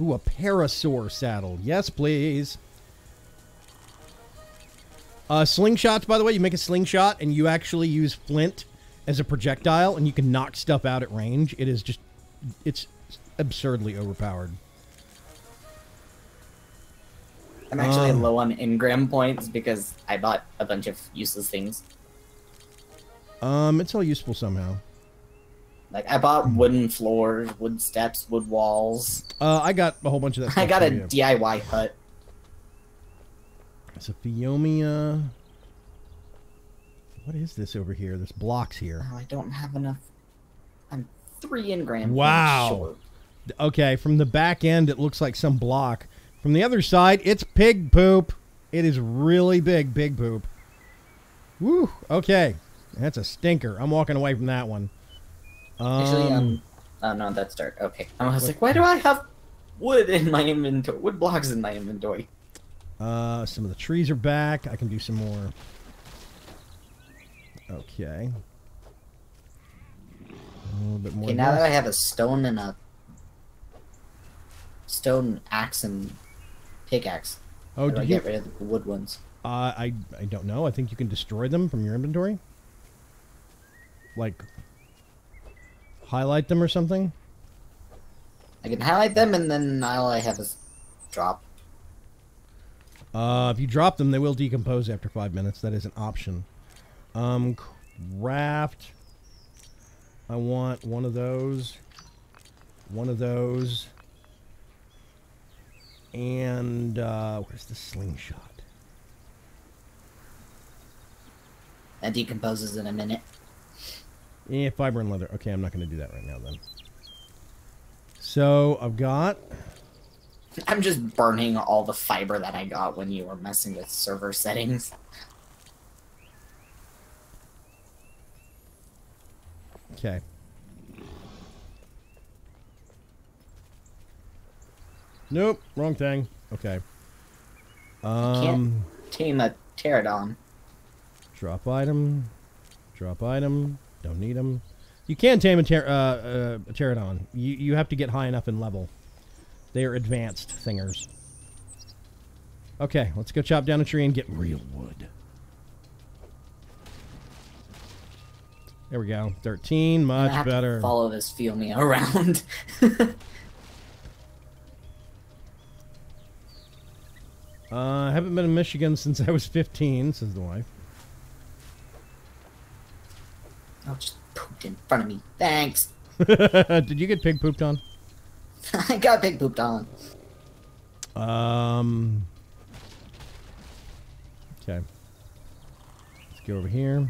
Ooh, a parasaur saddle. Yes, please. Uh, slingshots, by the way, you make a slingshot and you actually use flint as a projectile and you can knock stuff out at range. It is just, it's absurdly overpowered. I'm actually Um. low on engram points because I bought a bunch of useless things. Um, it's all useful somehow. Like I bought wooden floors, wood steps, wood walls. Uh, I got a whole bunch of that. I got a. DIY hut. It's a Phiomia. What is this over here? There's blocks here. Oh, I don't have enough. I'm three engram. points Wow. Okay, from the back end, it looks like some block. From the other side, it's pig poop. It is really big, big poop. Woo. Okay, that's a stinker. I'm walking away from that one. Um, Actually, um, oh no, that's dark. Okay, I was like, why do I have wood in my inventory? Wood blocks in my inventory. uh, some of the trees are back. I can do some more. Okay. A little bit more. Okay, now that. I have a stone and a stone axe and pickaxe, oh, do you? get rid of the wood ones? Uh, I I don't know. I think you can destroy them from your inventory. Like highlight them or something. I can highlight them, and then all I have is drop. Uh, if you drop them, they will decompose after five minutes. That is an option. Um, craft. I want one of those. One of those. And uh, where's the slingshot? That decomposes in a minute. Yeah, fiber and leather. Okay, I'm not going to do that right now then. So I've got I'm just burning all the fiber that I got when you were messing with server settings. Okay. Nope, wrong thing. Okay. Um, Tame a pterodon. drop item, drop item. Don't need them. You can tame a, ter- uh, uh, a pterodon. You you have to get high enough in level. They are advanced thingers. Okay, let's go chop down a tree and get real wood. There we go. Thirteen, I much have better. Follow this feel me around. Uh, I haven't been in Michigan since I was 15, says the wife. Oh, just pooped in front of me. Thanks. Did you get pig pooped on? I got big pooped on. Um. Okay. Let's go over here.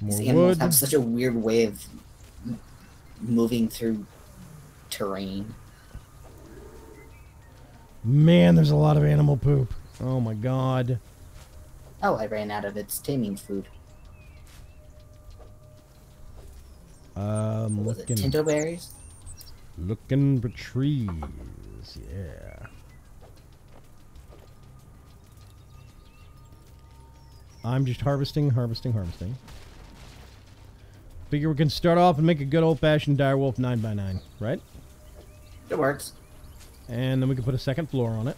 More These animals wood. have such a weird way of moving through terrain. Man, there's a lot of animal poop. Oh my god. Oh, I ran out of its taming food. Um, Was it looking, Tinto berries? looking for trees. Yeah. I'm just harvesting, harvesting, harvesting. Figure we can start off and make a good old-fashioned direwolf 9x9, right? It works. And then we can put a second floor on it.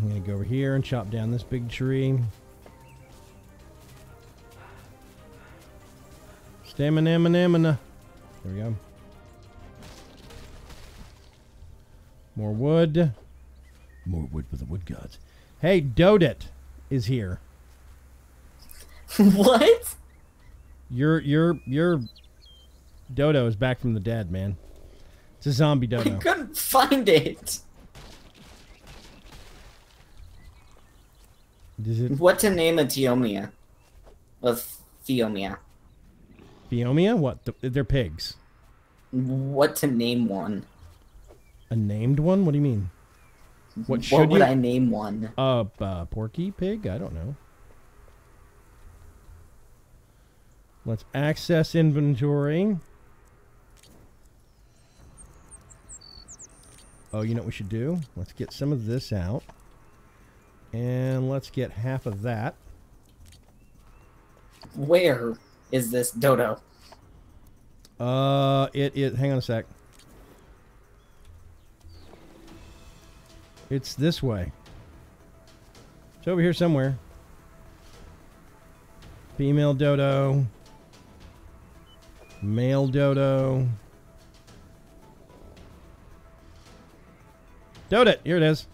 I'm gonna go over here and chop down this big tree. Stamina, stamina. stamina. There we go. More wood. More wood for the wood gods. Hey, Dodit is here. what? Your your your dodo is back from the dead, man. It's a zombie dodo. I dodo. couldn't find it. It What to name a Teomia? Of Theomia. Phiomia? What? The, they're pigs. What to name one? A named one? What do you mean? What What should would you? I name one? Uh, uh, porky pig? I don't know. Let's access inventory. Oh, you know what we should do? Let's get some of this out. And let's get half of that. Where is this dodo? Uh, it, it, hang on a sec. It's this way. It's over here somewhere. Female dodo. Male dodo. Dodo, here it is.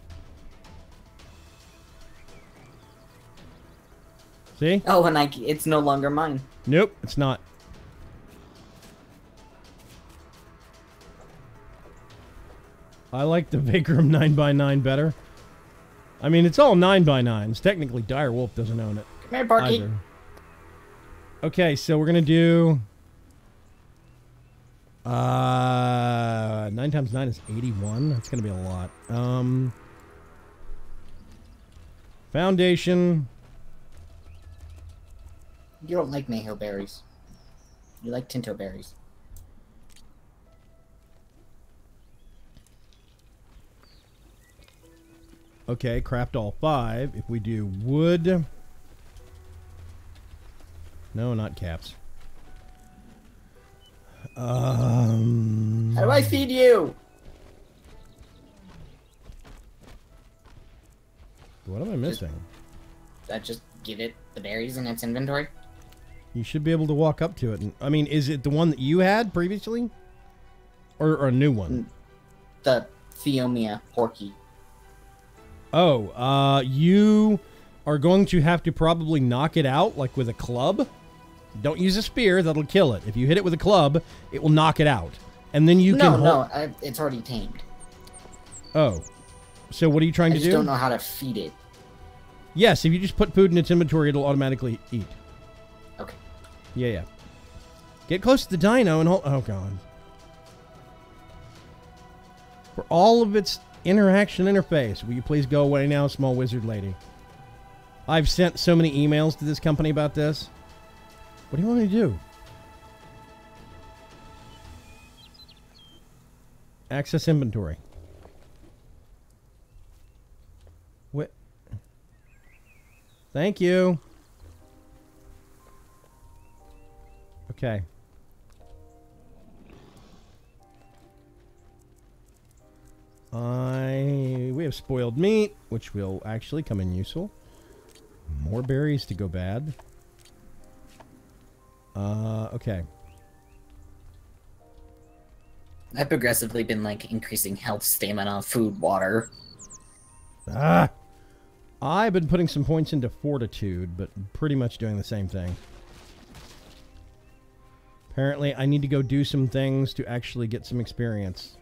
See? Oh, and I, it's no longer mine. Nope, it's not. I like the Vikram 9x9 better. I mean, it's all 9x9s. Technically, Dire Wolf doesn't own it Come here, Barky. either. Okay, so we're going to do. Uh, 9 times 9 is 81. That's going to be a lot. Um, foundation. You don't like Mayhill berries. You like Tinto berries. Okay, craft all five. If we do wood. No, not caps. Um. How do I feed you? What am I missing? That just give it the berries in its inventory? You should be able to walk up to it. And, I mean, is it the one that you had previously, or, or a new one? The Theomia Porky. Oh, uh, you are going to have to probably knock it out, like with a club. Don't use a spear; that'll kill it. If you hit it with a club, it will knock it out, and then you no, can. no, I, it's already tamed. Oh, so what are you trying I to just do? don't know how to feed it. Yes, if you just put food in its inventory, it'll automatically eat. Yeah, yeah. Get close to the dino and hold. Oh god. For all of its interaction interface, will you please go away now, small wizard lady? I've sent so many emails to this company about this. What do you want me to do? Access inventory. What? Thank you. Okay. I we have spoiled meat, which will actually come in useful. More berries to go bad. Uh, okay. I've progressively been like increasing health, stamina, food, water. Ah, I've been putting some points into fortitude, but pretty much doing the same thing. Apparently, I need to go do some things to actually get some experience.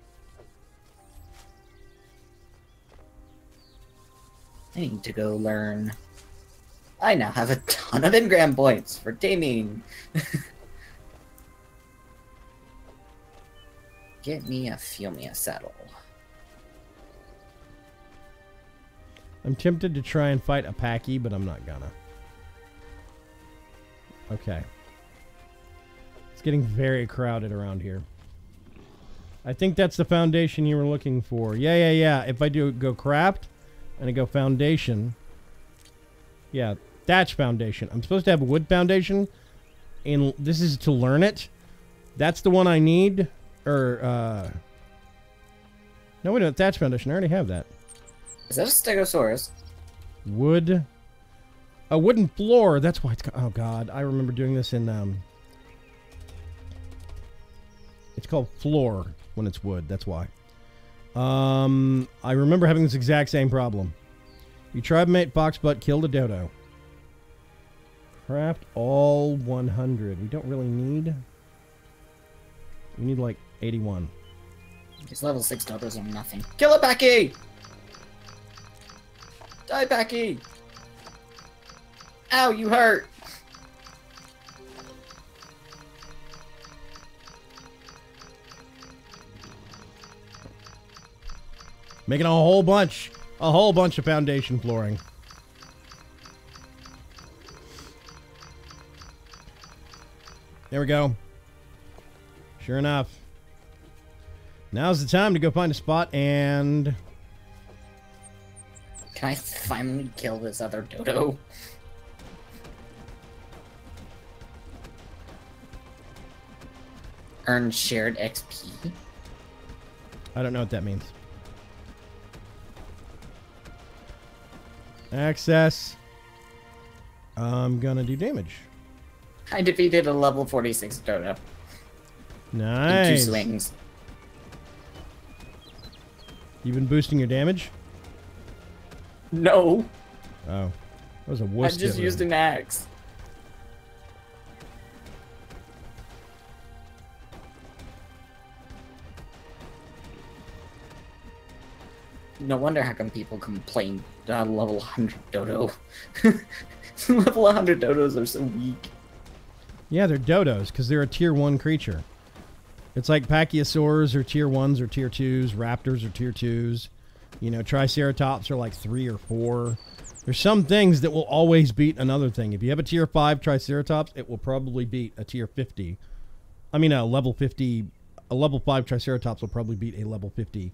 I need to go learn. I now have a ton of engram points for taming. Get me a Phiomia saddle. I'm tempted to try and fight a Pachy, but I'm not gonna. Okay. It's getting very crowded around here. I think that's the foundation you were looking for. Yeah, yeah, yeah. If I do go craft and I go foundation. Yeah, thatch foundation. I'm supposed to have a wood foundation. And this is to learn it. That's the one I need. Or, uh. No, wait a minute. Thatch foundation. I already have that. Is that a Stegosaurus? Wood. A wooden floor. That's why it's. Oh God, I remember doing this in. Um, it's called floor when it's wood. That's why. Um, I remember having this exact same problem. Your tribe mate Foxbutt killed a dodo. Craft all 100. We don't really need. We need like 81. These level 6 dodos are nothing. Kill it, Becky! Die, Becky! Ow, you hurt! Making a whole bunch, a whole bunch of foundation flooring. There we go. Sure enough. Now's the time to go find a spot and Can I finally kill this other dodo? Earn shared XP. I don't know what that means. Access. I'm gonna do damage. I defeated a level 46 dodo in two Nice. swings. You've been boosting your damage? No, Oh. That was a wuss. I just used an axe. No wonder how come people complain uh, level 100 dodo. level 100 dodos are so weak. Yeah, they're dodos because they're a tier one creature. It's like pachyosaurs are tier ones or tier twos, raptors are tier twos. You know, triceratops are like three or four. There's some things that will always beat another thing. If you have a tier five triceratops, it will probably beat a tier 50. I mean, a level 50, a level five triceratops will probably beat a level 50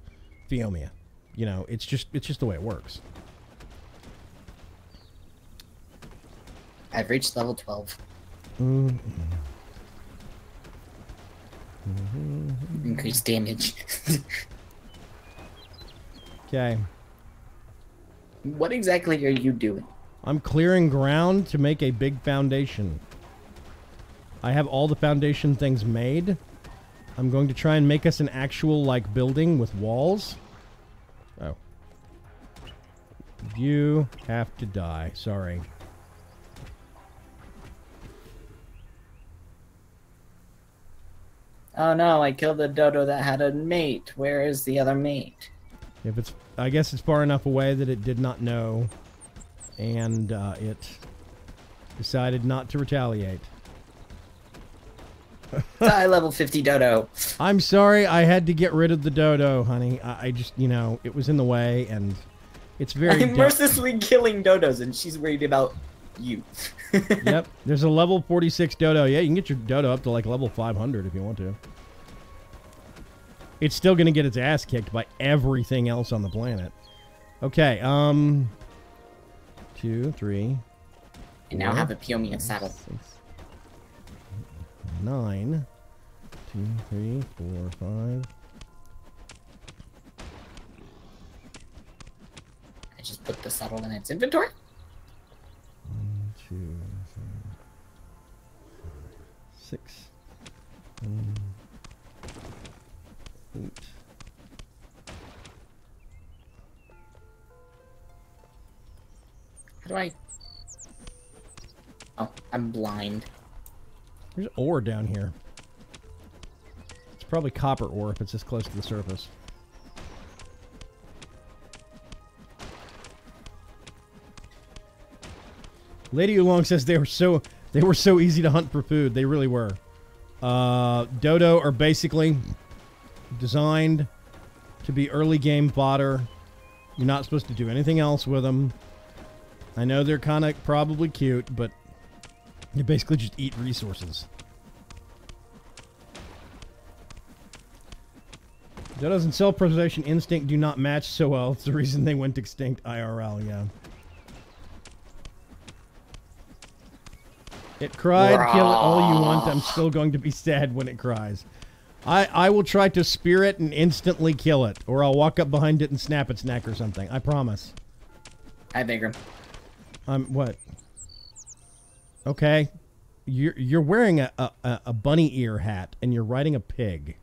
Phiomia. You know, it's just it's just the way it works. I've reached level 12. Mm-hmm. Increased damage. Okay. what exactly are you doing? I'm clearing ground to make a big foundation. I have all the foundation things made. I'm going to try and make us an actual like building with walls. Oh. You have to die. Sorry. Oh no, I killed the dodo that had a mate. Where is the other mate? If it's I guess it's far enough away that it did not know and uh, it decided not to retaliate. Die level 50 dodo. I'm sorry, I had to get rid of the dodo, honey. I, I just, you know, it was in the way, and it's very. I'm mercilessly killing dodos and she's worried about you. yep, there's a level 46 dodo. Yeah, you can get your dodo up to like level 500 if you want to. It's still gonna get its ass kicked by everything else on the planet. Okay, um, two, three, And now have a Phiomia saddle. six, nine, two, three, four, five. I just put the saddle in its inventory. Two, three, six, seven, eight. How do I? Oh, I'm blind. There's ore down here. It's probably copper ore if it's this close to the surface. Lady Oolong says they were so they were so easy to hunt for food. They really were. Uh, dodo are basically designed to be early game fodder. You're not supposed to do anything else with them. I know they're kind of probably cute, but you basically just eat resources. Dodos and self-preservation instinct do not match so well. It's the reason they went extinct IRL, yeah. It cried, kill it all you want. I'm still going to be sad when it cries. I, I will try to spear it and instantly kill it, or I'll walk up behind it and snap its neck or something. I promise. Hi, Vaygrim. I'm what? Okay, you're you're wearing a, a, a- bunny ear hat and you're riding a pig.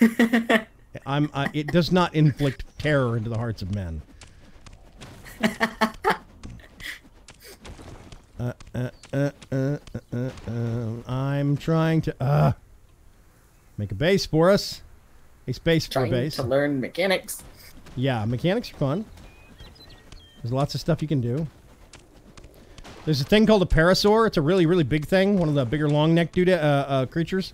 I'm. I, it does not inflict terror into the hearts of men. Uh, uh, uh, uh, uh, I'm trying to uh make a base for us. A space for a Trying base. to learn mechanics. Yeah, mechanics are fun. There's lots of stuff you can do. There's a thing called a parasaur. It's a really, really big thing. One of the bigger long neck dude uh, uh, creatures.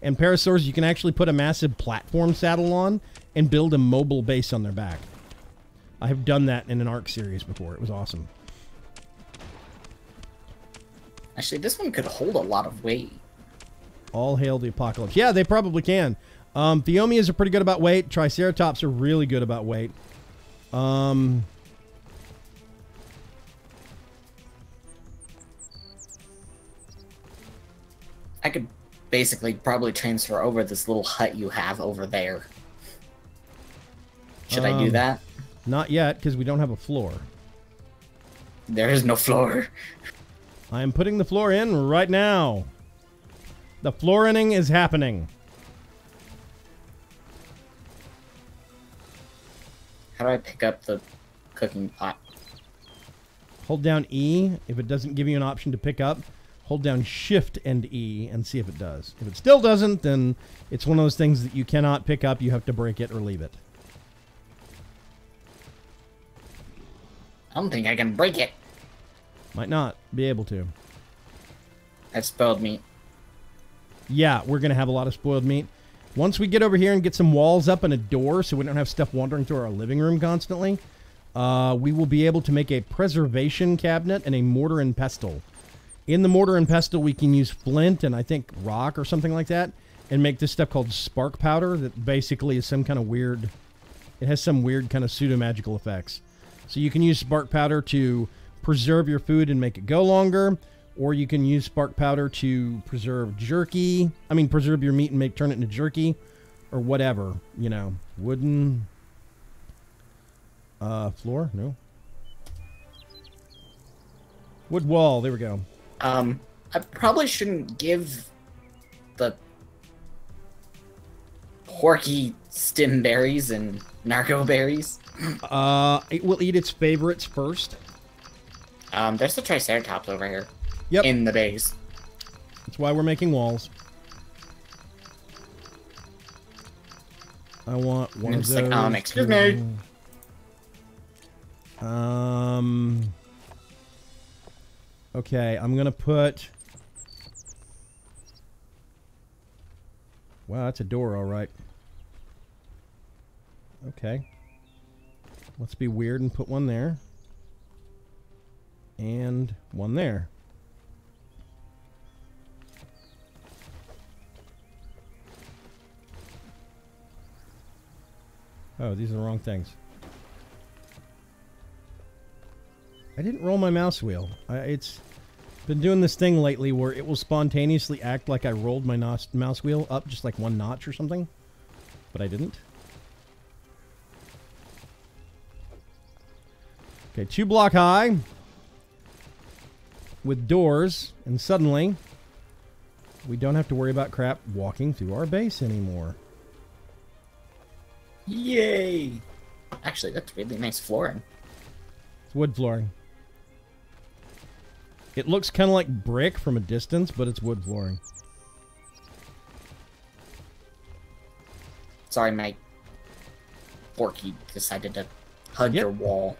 And parasaurs, you can actually put a massive platform saddle on and build a mobile base on their back. I have done that in an Ark series before. It was awesome. Actually, this one could hold a lot of weight. All hail the apocalypse. Yeah, they probably can. Um, Phiomias are pretty good about weight. Triceratops are really good about weight. Um, I could basically probably transfer over this little hut you have over there. Should I do Um, that? not yet, because we don't have a floor. There is no floor. I am putting the floor in right now. The flooring is happening. How do I pick up the cooking pot? Hold down E. If it doesn't give you an option to pick up, hold down Shift and E and see if it does. If it still doesn't, then it's one of those things that you cannot pick up. You have to break it or leave it. I don't think I can break it. Might not be able to. That spoiled meat. Yeah, we're going to have a lot of spoiled meat. Once we get over here and get some walls up and a door so we don't have stuff wandering through our living room constantly, uh, we will be able to make a preservation cabinet and a mortar and pestle. In the mortar and pestle, we can use flint and I think rock or something like that and make this stuff called spark powder that basically is some kind of weird. It has some weird kind of pseudo magical effects. So you can use spark powder to preserve your food and make it go longer, or you can use spark powder to preserve jerky. I mean, preserve your meat and make turn it into jerky, or whatever. You know, wooden uh, floor. No. Wood wall. There we go. Um, I probably shouldn't give the porky stim berries and narco berries. Uh, it will eat its favorites first. Um, there's the triceratops over here Yep. in the base. That's why we're making walls. I want one of like, those. um, excuse me. Um. Okay, I'm gonna put. Wow, that's a door, all right. Okay. Let's be weird and put one there. And one there. Oh, these are the wrong things. I didn't roll my mouse wheel. I, it's been doing this thing lately where it will spontaneously act like I rolled my mouse wheel up just like one notch or something, but I didn't. Okay, two block high with doors, and suddenly we don't have to worry about crap walking through our base anymore. Yay! Actually, that's really nice flooring. It's wood flooring. It looks kind of like brick from a distance, but it's wood flooring. Sorry, my porky decided to hug Yep. your wall.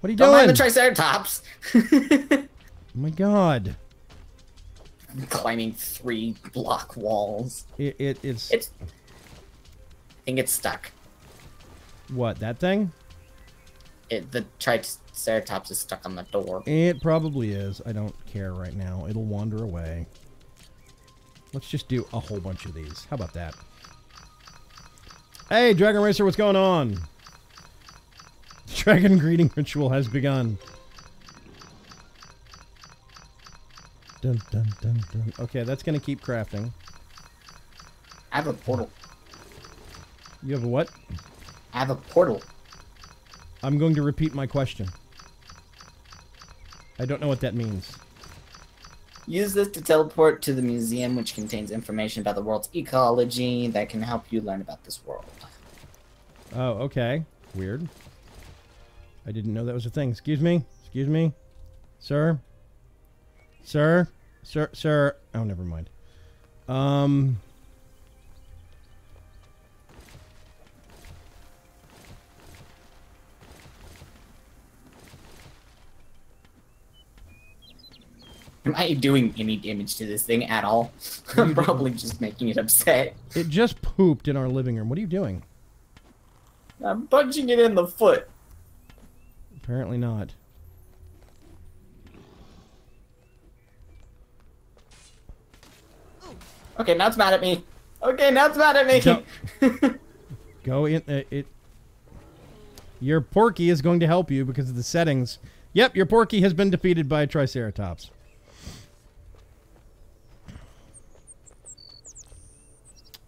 What are you Don't mind doing? the triceratops. oh my god. I'm climbing three block walls. It, it it's It's. I think it's stuck. what that thing? It, the triceratops is stuck on the door. It probably is. I don't care right now. It'll wander away. Let's just do a whole bunch of these. How about that? Hey, Dragon Racer, what's going on? Dragon greeting ritual has begun. Dun, dun, dun, dun. Okay, that's gonna keep crafting. I have a portal. You have a what? I have a portal. I'm going to repeat my question. I don't know what that means. Use this to teleport to the museum, which contains information about the world's ecology that can help you learn about this world. Oh, okay. Weird. I didn't know that was a thing. Excuse me. Excuse me. Sir. Sir. Sir. Sir. Oh, never mind. Um. Am I doing any damage to this thing at all? I'm probably just making it upset. It just pooped in our living room. What are you doing? I'm punching it in the foot. Apparently not. Okay, now it's mad at me. Okay, now it's mad at me. Don't- Go in. Uh, it. Your Porky is going to help you because of the settings. Yep, your Porky has been defeated by a Triceratops.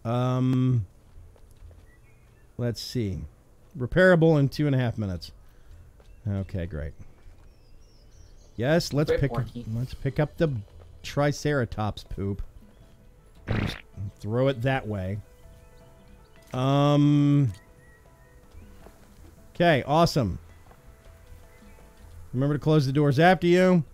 Um. Let's see. Repairable in two and a half minutes. Okay, great. Yes, let's Great, pick. Porky. Let's pick up the Triceratops poop throw it that way. Um. Okay, awesome. Remember to close the doors after you.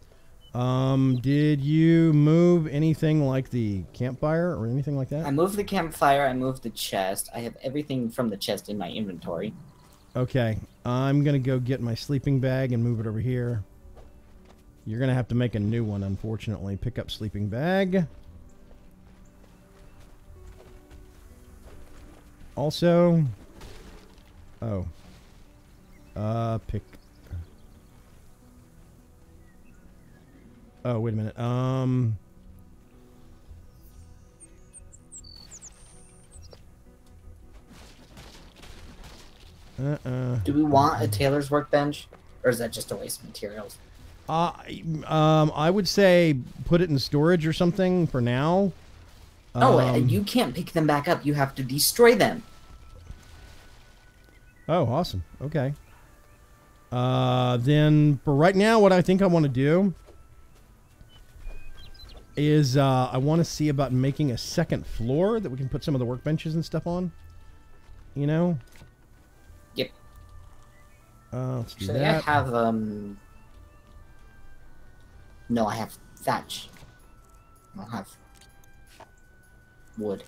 Um, did you move anything like the campfire or anything like that? I moved the campfire. I moved the chest. I have everything from the chest in my inventory. Okay, I'm gonna go get my sleeping bag and move it over here. You're gonna have to make a new one, unfortunately. Pick up sleeping bag. Also, oh, uh, pick. Oh, wait a minute. Um, uh-uh. Do we want a tailor's workbench, or is that just a waste of materials? Uh, um, I would say put it in storage or something for now. Oh, uh, Um, you can't pick them back up. You have to destroy them. Oh, awesome. Okay. Uh, then for right now, what I think I want to do is uh, I want to see about making a second floor that we can put some of the workbenches and stuff on. You know. Yep. Uh, let's do that. I have um. No, I have thatch. I don't have wood.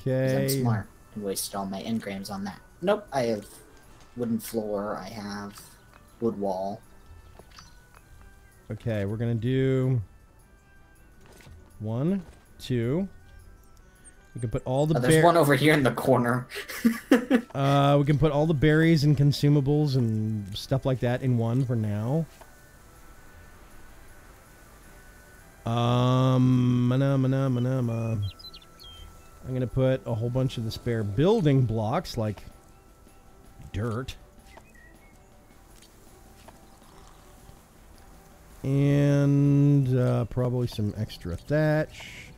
okay. I'm smart and wasted all my engrams on that. Nope, I have wooden floor. I have wood wall. Okay, we're gonna do one, two. We can put all the Oh, there's one over here in the corner. Uh, we can put all the berries and consumables and stuff like that in one for now. Um, mana, mana, mana, I'm gonna put a whole bunch of the spare building blocks, like dirt, and uh, probably some extra thatch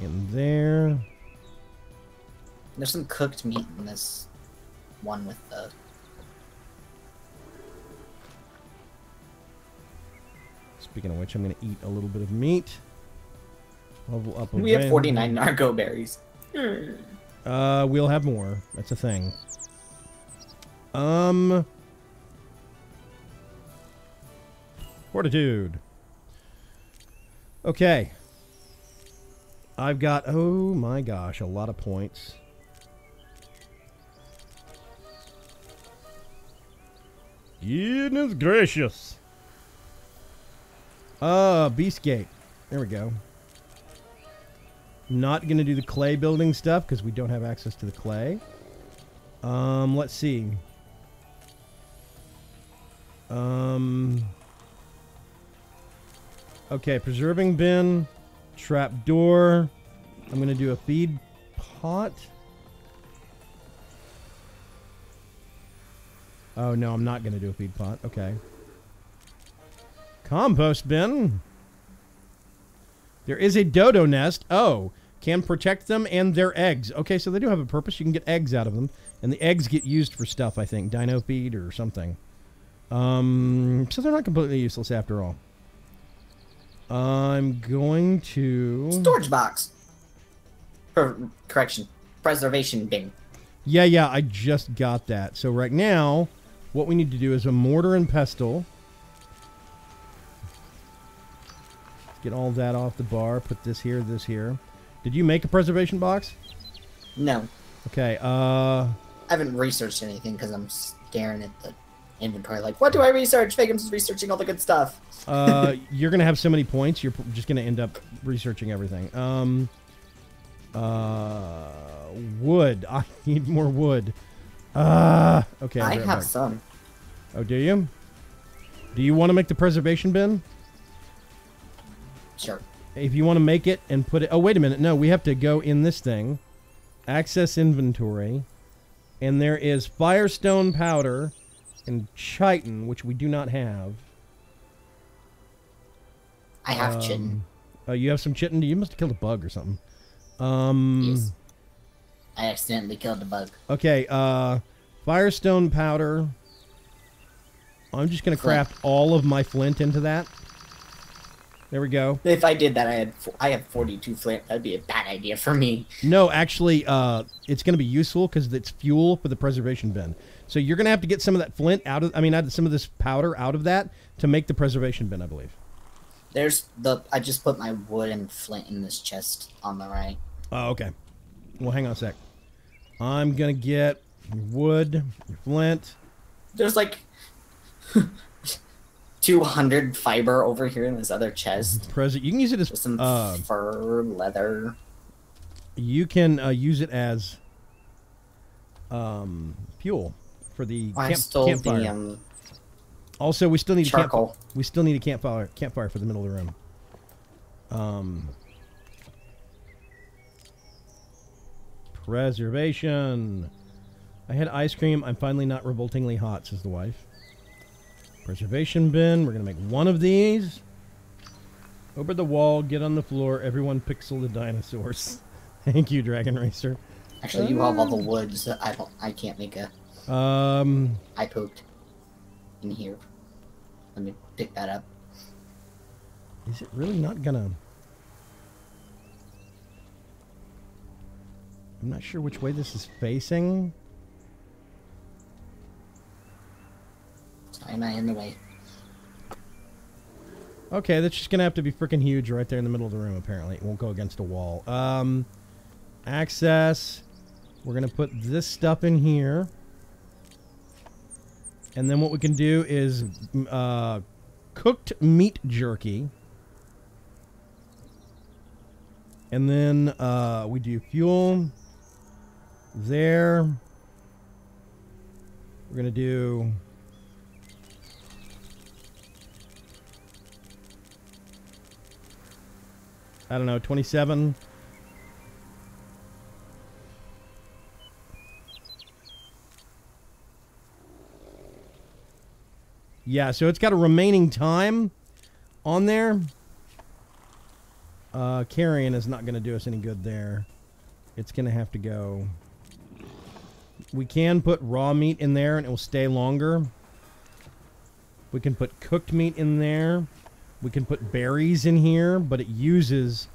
in there. There's some cooked meat in this one with the. Speaking of which, I'm gonna eat a little bit of meat. Level up. We have 49 narco berries. Uh, we'll have more. That's a thing. Um. Fortitude. Okay. I've got, oh my gosh, a lot of points. Goodness gracious. Uh, Beastgate. There we go. Not going to do the clay building stuff because we don't have access to the clay. Um, let's see. Um. Okay, preserving bin, trap door. I'm gonna do a feed pot. Oh no, I'm not gonna do a feed pot. Okay. Compost bin. There is a dodo nest. Oh, can protect them and their eggs. Okay, so they do have a purpose. You can get eggs out of them, and the eggs get used for stuff. I think dino feed or something. Um, so they're not completely useless after all. I'm going to. Storage box. Per- correction. Preservation bin. Yeah, yeah, I just got that. So right now, what we need to do is a mortar and pestle. Get all that off the bar. Put this here, this here. Did you make a preservation box? No. Okay. Uh, I haven't researched anything because I'm staring at the inventory like, what do I research? Fagan's researching all the good stuff. uh, you're gonna have so many points. You're just gonna end up researching everything. Um, uh, wood. I need more wood. Uh, okay. I have back. some. Oh, do you? Do you want to make the preservation bin? Sure. If you want to make it and put it. Oh, wait a minute. No, we have to go in this thing access inventory, and there is firestone powder and chitin, which we do not have. I have chitin. Uh, you have some chitin. You must have killed a bug or something. Um, Yes. I accidentally killed a bug. Okay, uh, firestone powder. I'm just gonna Flint. craft all of my flint into that. There we go. If I did that, I had I have 42 flint. That'd be a bad idea for me. No, actually, uh, it's gonna be useful because it's fuel for the preservation bin. So you're gonna have to get some of that flint out of. I mean, add some of this powder out of that to make the preservation bin, I believe. There's the. I just put my wood and flint in this chest on the right. Oh, okay. Well, hang on a sec. I'm gonna get your wood, your flint. There's like 200 fiber over here in this other chest. Present. You can use it With as some uh, fur, leather. you can uh, use it as um, fuel for the I camp- stole campfire. the um, also, we still need a camp- we still need a campfire campfire for the middle of the room. Um, preservation. I had ice cream. I'm finally not revoltingly hot, says the wife. Preservation bin. We're gonna make one of these. Over the wall. Get on the floor. Everyone pixel the dinosaurs. Thank you, Dragon Racer. Actually, you have all the wood, so I don't. I can't make a. Um, I poked in here. Let me pick that up. is it really not gonna? I'm not sure which way this is facing. Am I in the way? Okay, that's just gonna have to be freaking huge right there in the middle of the room. Apparently, it won't go against a wall. Um, access. We're gonna put this stuff in here, and then what we can do is uh, cooked meat jerky, and then uh, we do fuel. There. We're gonna do. I don't know, 27. Yeah, so it's got a remaining time on there. Uh, carrying is not going to do us any good there. It's going to have to go. We can put raw meat in there and it will stay longer. We can put cooked meat in there. We can put berries in here, but it uses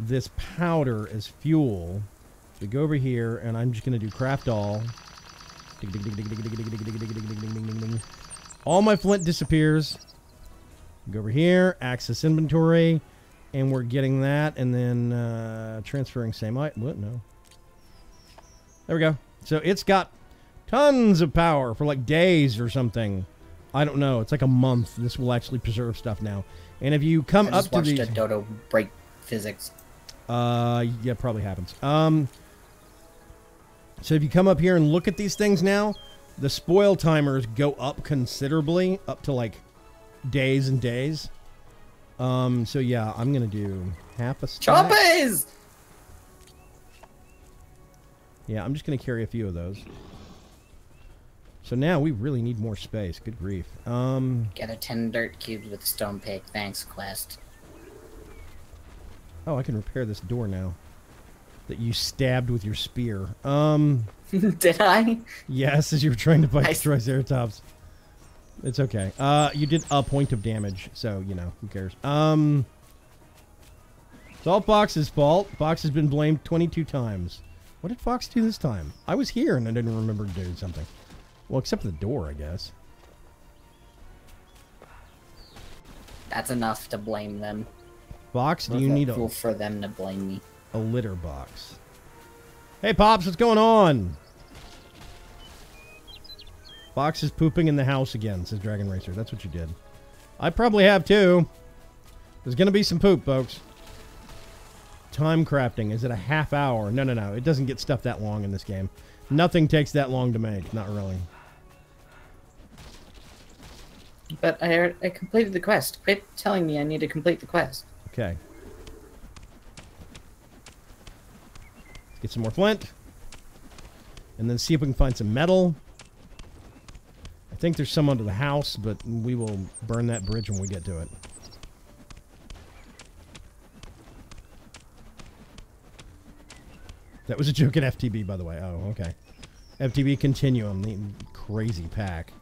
this powder as fuel. We go over here, and I'm just going to do craft all. All my flint disappears. Go over here, access inventory, and we're getting that, and then uh, transferring same item. What? No. There we go. So it's got tons of power for like days or something. I don't know. It's like a month. This will actually preserve stuff now. And if you come I up just to the a dodo break physics. uh, yeah, probably happens. Um, so if you come up here and look at these things now, the spoil timers go up considerably, up to like days and days. Um, so yeah, I'm gonna do half a stack. Choppies! Yeah, I'm just gonna carry a few of those. So now we really need more space. Good grief. Um, Get a 10 dirt cubes with stone pick. Thanks, quest. oh, I can repair this door now. That you stabbed with your spear. Um. Did I? Yes, as you were trying to fight Nice. the Triceratops. It's okay. Uh, you did a point of damage, so you know who cares. Um, it's all Fox's fault. Fox has been blamed 22 times. What did Fox do this time? I was here and I didn't remember doing something. Well, except for the door, I guess. That's enough to blame them. Box, do you need a, for them to blame me. a litter box? Hey, Pops, what's going on? Box is pooping in the house again, says Dragon Racer. That's what you did. I probably have too. There's gonna be some poop, folks. Time crafting. Is it a half hour? No, no, no. It doesn't get stuff that long in this game. Nothing takes that long to make. Not really. But I, I completed the quest. Quit telling me I need to complete the quest. Okay. Let's get some more flint. and then see if we can find some metal. I think there's some under the house, but we will burn that bridge when we get to it. That was a joke at FTB, by the way. Oh, okay. FTB Continuum, the crazy pack.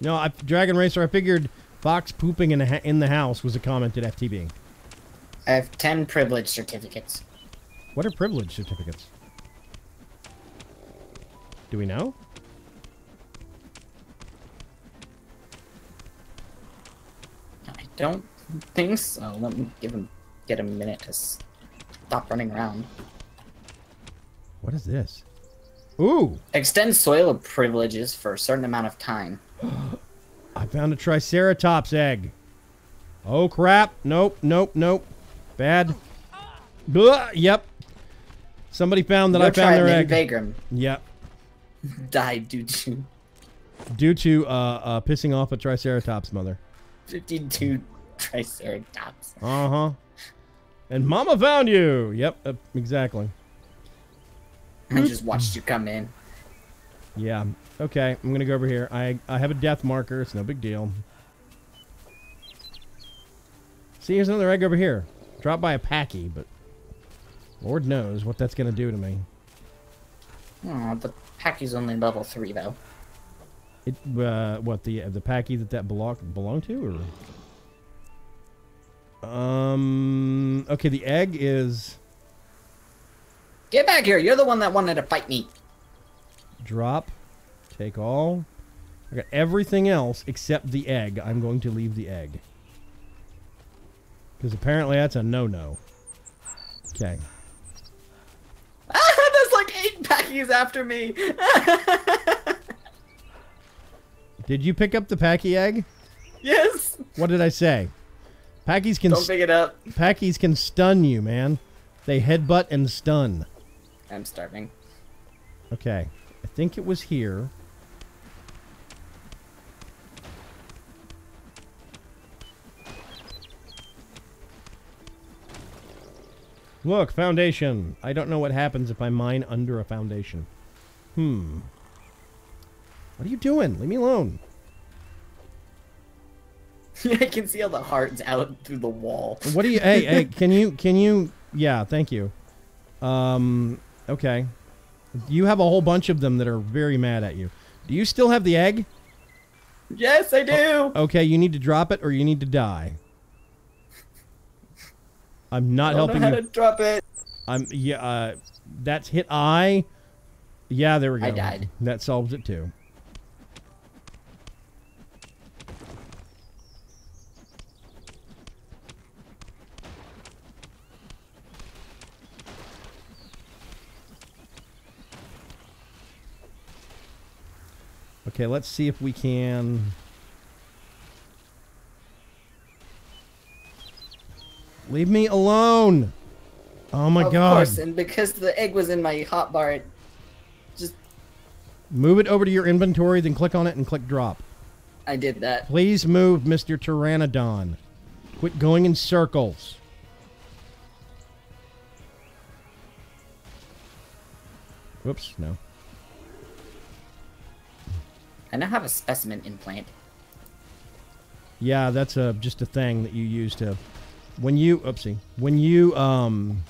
No, I, Dragon Racer. I figured Fox pooping in the in the house was a comment at FTB. I have 10 privilege certificates. What are privilege certificates? Do we know? I don't think so. Let me give him get a minute to stop running around. What is this? Ooh, Extend soil privileges for a certain amount of time. I found a Triceratops egg. Oh crap! Nope, nope, nope. Bad. Blah, yep. Somebody found that I found their egg. Vaygrim. Yep. Died due to Due to uh, uh, pissing off a Triceratops mother. 52 Triceratops. Uh huh. And Mama found you. Yep, uh, exactly. I just watched you come in. Yeah. Okay, I'm gonna go over here. I I have a death marker. It's no big deal. See, here's another egg over here. Dropped by a Pachy, but Lord knows what that's gonna do to me. Oh, the Pachy's only level 3 though. It uh, what the the Pachy that that belong belong to or um okay the egg is Get back here! You're the one that wanted to fight me. drop take all I got everything else except the egg I'm going to leave the egg because apparently that's a no-no okay Ah, there's like eight Pachys after me. did you pick up the Pachy egg yes. what did I say Pachys can Don't pick it up. Pachys can stun you man they headbutt and stun I'm starving. Okay. I think it was here. Look, foundation. I don't know what happens if I mine under a foundation. Hmm. What are you doing? Leave me alone. I can see all the hearts out through the wall. What do you Hey, hey, can you can you Yeah, thank you. Um okay. You have a whole bunch of them that are very mad at you. Do you still have the egg? Yes, I do. Okay, you need to drop it or you need to die. I'm not I don't helping know how you. to drop it. I'm yeah. Uh, that's hit I. Yeah, there we go. I died. That solves it too. Okay, let's see if we can. Leave me alone. Oh my of god. course, and because the egg was in my hotbar, it just Move it over to your inventory, then click on it and click drop. I did that. Please move, Mr. Pteranodon. Quit going in circles. Whoops, no. I now have a specimen implant. Yeah, that's a just a thing that you use to when you oopsie when you um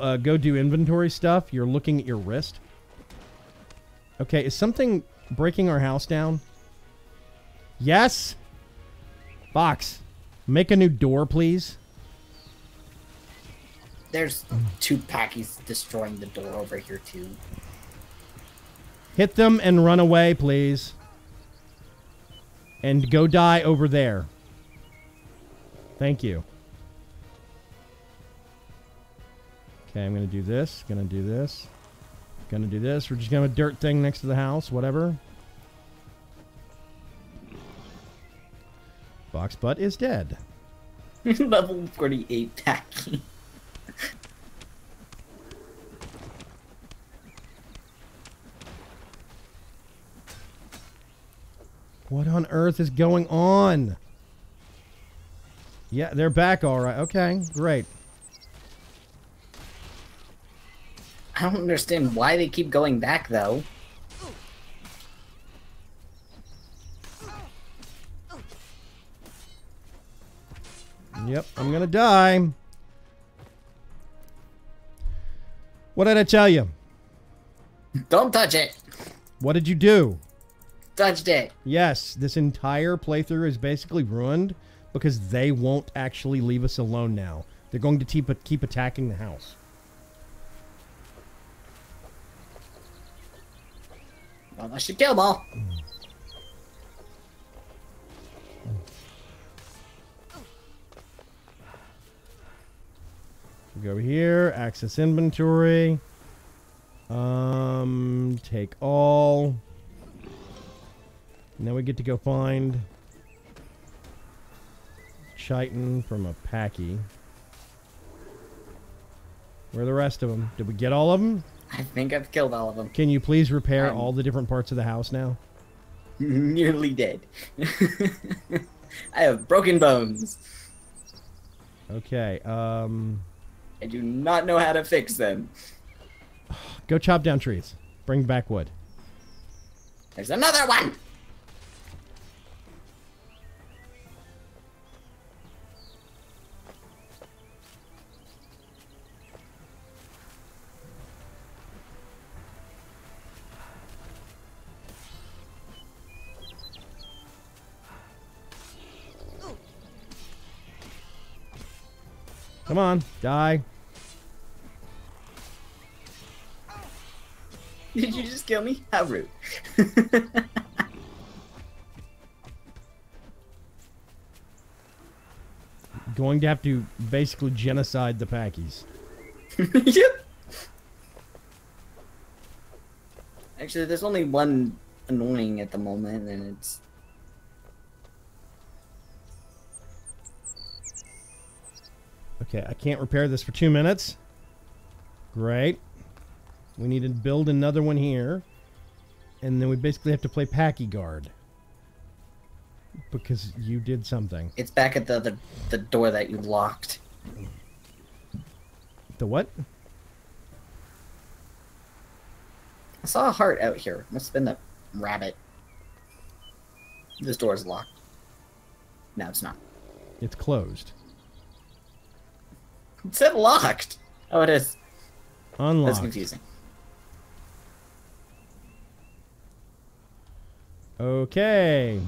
uh, go do inventory stuff. You're looking at your wrist. Okay, is something breaking our house down? Yes. Box, make a new door, please. There's two Pachys destroying the door over here too. Hit them and run away, please. And go die over there. Thank you. Okay, I'm gonna do this. Gonna do this. Gonna do this. We're just gonna have a dirt thing next to the house. Whatever. Box butt is dead. Level 48 Pachy. What on earth is going on? Yeah, they're back all right. Okay, great. I don't understand why they keep going back though. Yep, I'm gonna die. What did I tell you? Don't touch it. What did you do? Touched it. Yes, this entire playthrough is basically ruined because they won't actually leave us alone now. They're going to keep keep attacking the house. Well, I should kill them all. Go here, access inventory. Um, take all. Now we get to go find chitin from a Pachy. Where are the rest of them? Did we get all of them? I think I've killed all of them. Can you please repair I'm- all the different parts of the house now? Nearly dead. I have broken bones. Okay. Um, I do not know how to fix them. go chop down trees. Bring back wood. There's another one. Come on, die. Did you just kill me? How rude. Going to have to basically genocide the Pachys. yep. Actually, there's only one annoying at the moment, and it's Okay, I can't repair this for two minutes. Great. We need to build another one here. And then we basically have to play Pachy Guard. Because you did something. it's back at the the, the door that you locked. The what? I saw a heart out here. Must have been the rabbit. This door is locked. No, it's not. It's closed. It said locked. Oh, it is. That's confusing. Okay.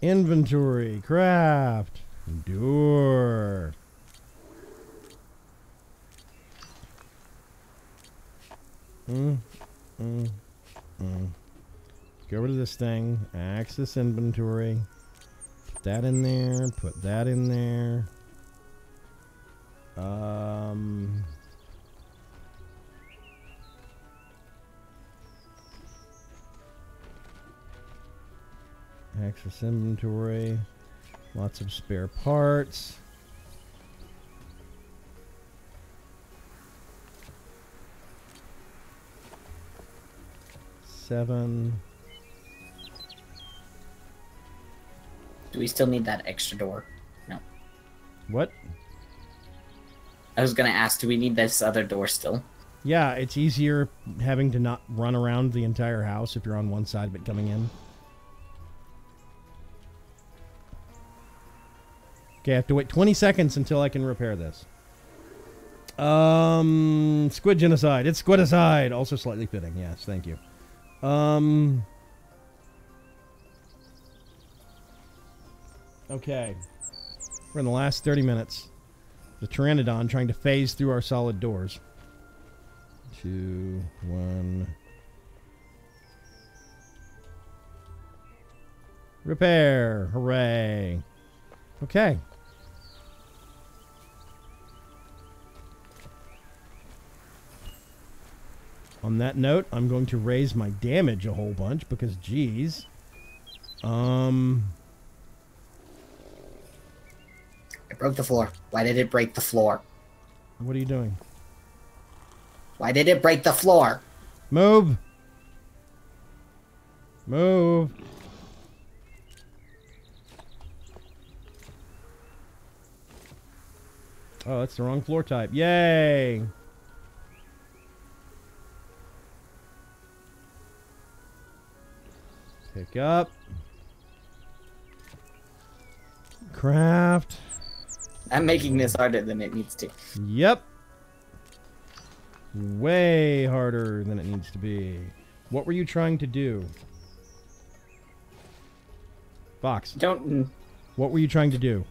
Inventory, craft, door. Mm, mm, mm. Go over to this thing, access inventory. Put that in there, put that in there. Um. Access inventory. Lots of spare parts. Seven. Do we still need that extra door? No. What? I was gonna ask, do we need this other door still? Yeah, it's easier having to not run around the entire house if you're on one side of it coming in. Okay, I have to wait 20 seconds until I can repair this. Um, squid genocide. It's squidicide. Also slightly fitting. Yes, thank you. Um. Okay. We're in the last 30 minutes. The Pteranodon trying to phase through our solid doors. Two, one. Repair. Hooray. Okay. On that note, I'm going to raise my damage a whole bunch because, geez. Um, It broke the floor. Why did it break the floor? What are you doing? Why did it break the floor? Move. Move. Oh, that's the wrong floor type. Yay! Pick up. Craft. I'm making this harder than it needs to. Yep. Way harder than it needs to be. What were you trying to do? Fox, Don't. what were you trying to do?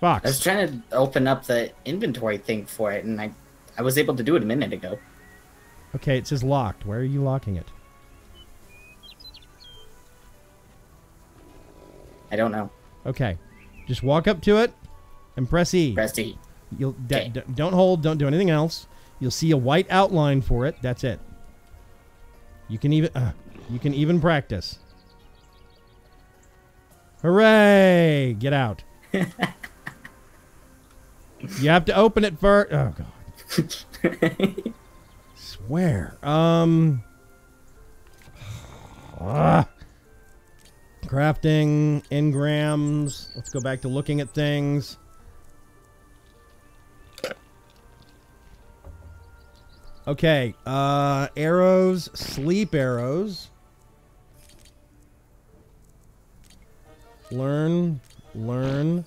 Fox. I was trying to open up the inventory thing for it, and I, I was able to do it a minute ago. Okay, it says locked. Why are you locking it? I don't know. Okay. Just walk up to it and press E. Press E. You'll d- Okay. d- don't hold, don't do anything else. You'll see a white outline for it. That's it. You can even uh, you can even practice. Hooray! Get out. you have to open it first. Oh god. Swear. Um ah. Crafting engrams. Let's go back to looking at things. Okay, uh arrows, sleep arrows. Learn, learn.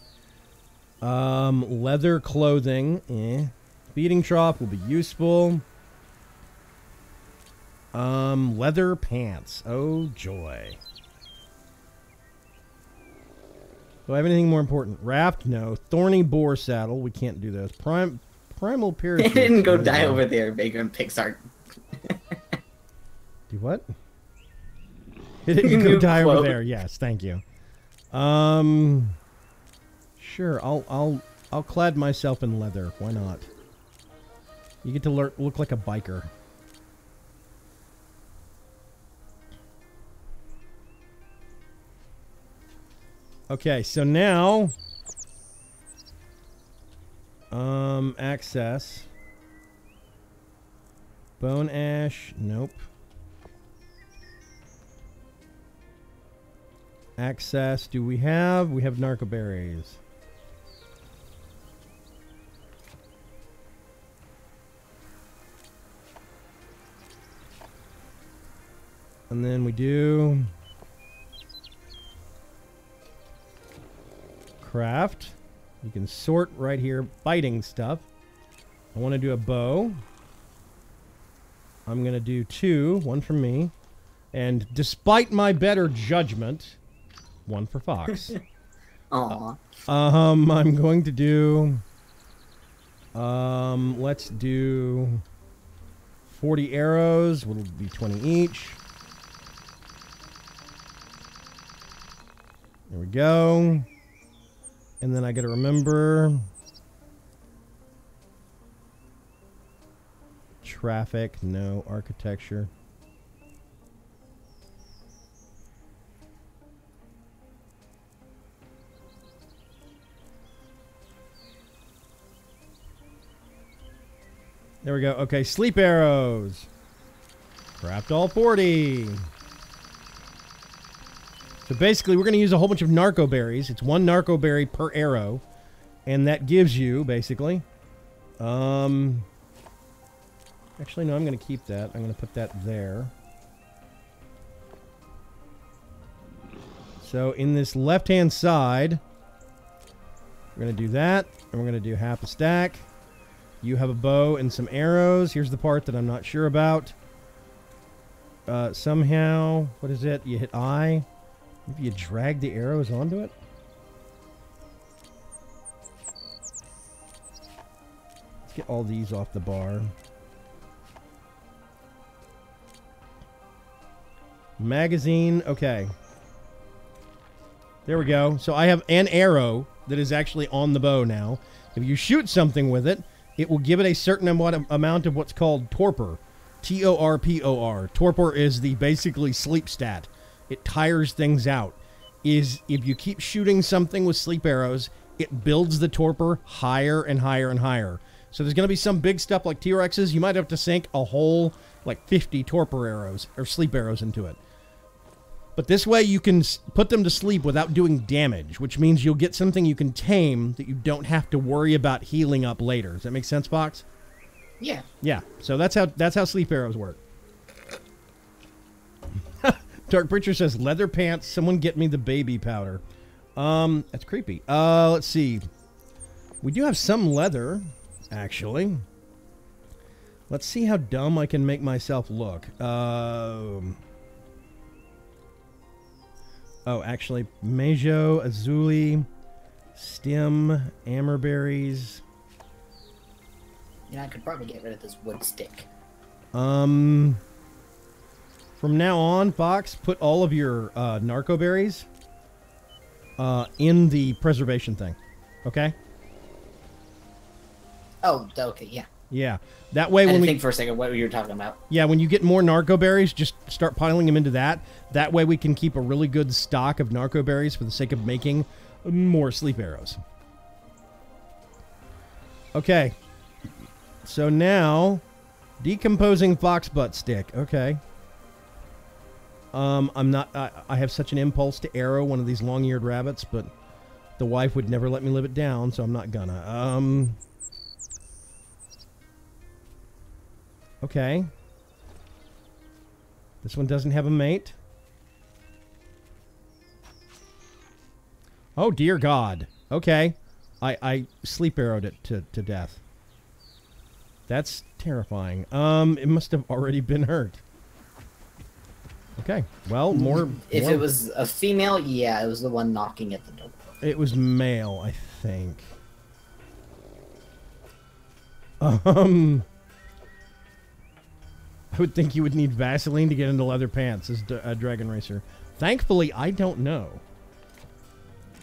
Um leather clothing, eh. Feeding trough will be useful. Um leather pants. Oh joy. Do I have anything more important? Raft? No. Thorny boar saddle. We can't do those. Prime primal It parachute. didn't go die over there, Vagrant Pixar. Do what? It didn't go die over there. Yes, thank you. Um, sure. I'll I'll I'll clad myself in leather. Why not? You get to look like a biker. Okay, so now, um, access. Bone ash, nope. Access, do we have? We have narcoberries. And then we do craft. You can sort right here, fighting stuff. I want to do a bow. I'm going to do two, one for me. And despite my better judgment, one for Fox. Aw. um, I'm going to do. Um, let's do 40 arrows. Will be 20 each. There we go. And then I got to remember traffic, no architecture. There we go. Okay, sleep arrows. Craft all 40. So basically, we're going to use a whole bunch of narco berries. It's one narco berry per arrow. And that gives you, basically. Um. Actually, no, I'm going to keep that. I'm going to put that there. So in this left-hand side, we're going to do that. And we're going to do half a stack. You have a bow and some arrows. Here's the part that I'm not sure about. Uh, somehow, what is it? You hit I. Maybe you drag the arrows onto it? Let's get all these off the bar. Magazine, okay. There we go. So I have an arrow that is actually on the bow now. If you shoot something with it, it will give it a certain amount amount of what's called torpor. T O R P O R. Torpor is the basically sleep stat. It tires things out. Is if you keep shooting something with sleep arrows, it builds the torpor higher and higher and higher. So there's going to be some big stuff like T Rexes. You might have to sink a whole like 50 torpor arrows or sleep arrows into it. But this way you can put them to sleep without doing damage, which means you'll get something you can tame that you don't have to worry about healing up later. Does that make sense, Fox? Yeah. Yeah. So that's how that's how sleep arrows work. Dark Preacher says leather pants. Someone get me the baby powder. Um, that's creepy. Uh, let's see. We do have some leather, actually. Let's see how dumb I can make myself look. Um. oh, actually, Mejo, Azuli, Stim, Amarberries. Yeah, I could probably get rid of this wood stick. Um. From now on, Fox, put all of your uh, narco berries uh, in the preservation thing. Okay? Oh, okay, yeah. Yeah. That way, I when we think for a second what you were talking about. yeah, when you get more narco berries, just start piling them into that. That way, we can keep a really good stock of narco berries for the sake of making more sleep arrows. Okay. So now, decomposing fox butt stick. Okay. Um, I'm not. I, I have such an impulse to arrow one of these long-eared rabbits, but the wife would never let me live it down, so I'm not gonna. Um. Okay. This one doesn't have a mate. Oh dear God. Okay. I, I sleep arrowed it to, to death. That's terrifying. Um, it must have already been hurt. Okay. Well, more. If more- it was a female, yeah, it was the one knocking at the door. It was male, I think. Um, I would think you would need Vaseline to get into leather pants as D- a Dragon Racer. Thankfully, I don't know.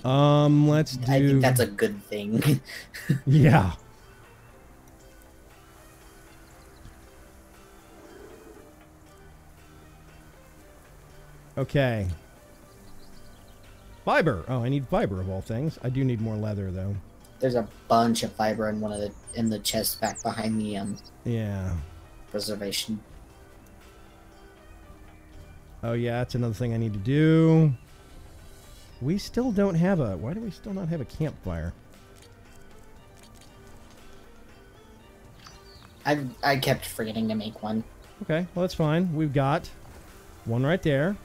Um, let's do. I think that's a good thing. Yeah. Okay. Fiber. Oh, I need fiber of all things. I do need more leather though. There's a bunch of fiber in one of the in the chest back behind the um Yeah. preservation. Oh yeah, that's another thing I need to do. We still don't have a. Why do we still not have a campfire? I I kept forgetting to make one. Okay, well that's fine. We've got one right there.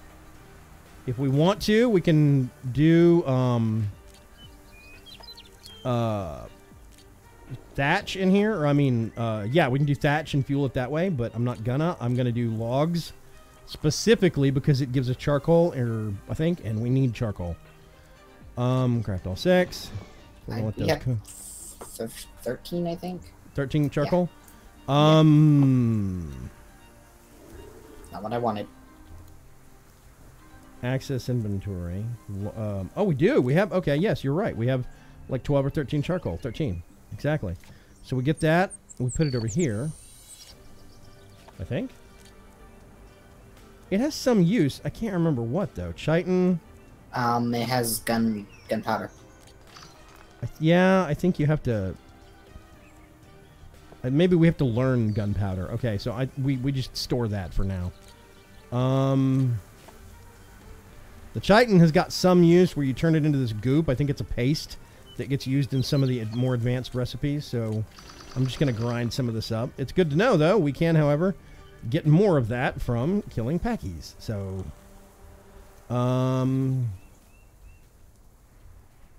If we want to, we can do um uh thatch in here or I mean uh yeah, we can do thatch and fuel it that way, but I'm not gonna. I'm going to do logs specifically because it gives us charcoal or I think and we need charcoal. Um craft all 6. We're gonna I- let those have thirteen, I think. 13 charcoal. Um Not what I wanted. Access inventory. Um, oh, we do. We have. Okay, yes, you're right. We have like 12 or 13 charcoal. 13. Exactly. So we get that. We put it over here. I think. It has some use. I can't remember what, though. Chitin. Um, it has gun gunpowder. Yeah, I think you have to. uh, Maybe we have to learn gunpowder. Okay, so I we, we just store that for now. Um, the chitin has got some use where you turn it into this goop. I think it's a paste that gets used in some of the more advanced recipes. So I'm just going to grind some of this up. It's good to know, though. We can, however, get more of that from killing Pachys. So, um,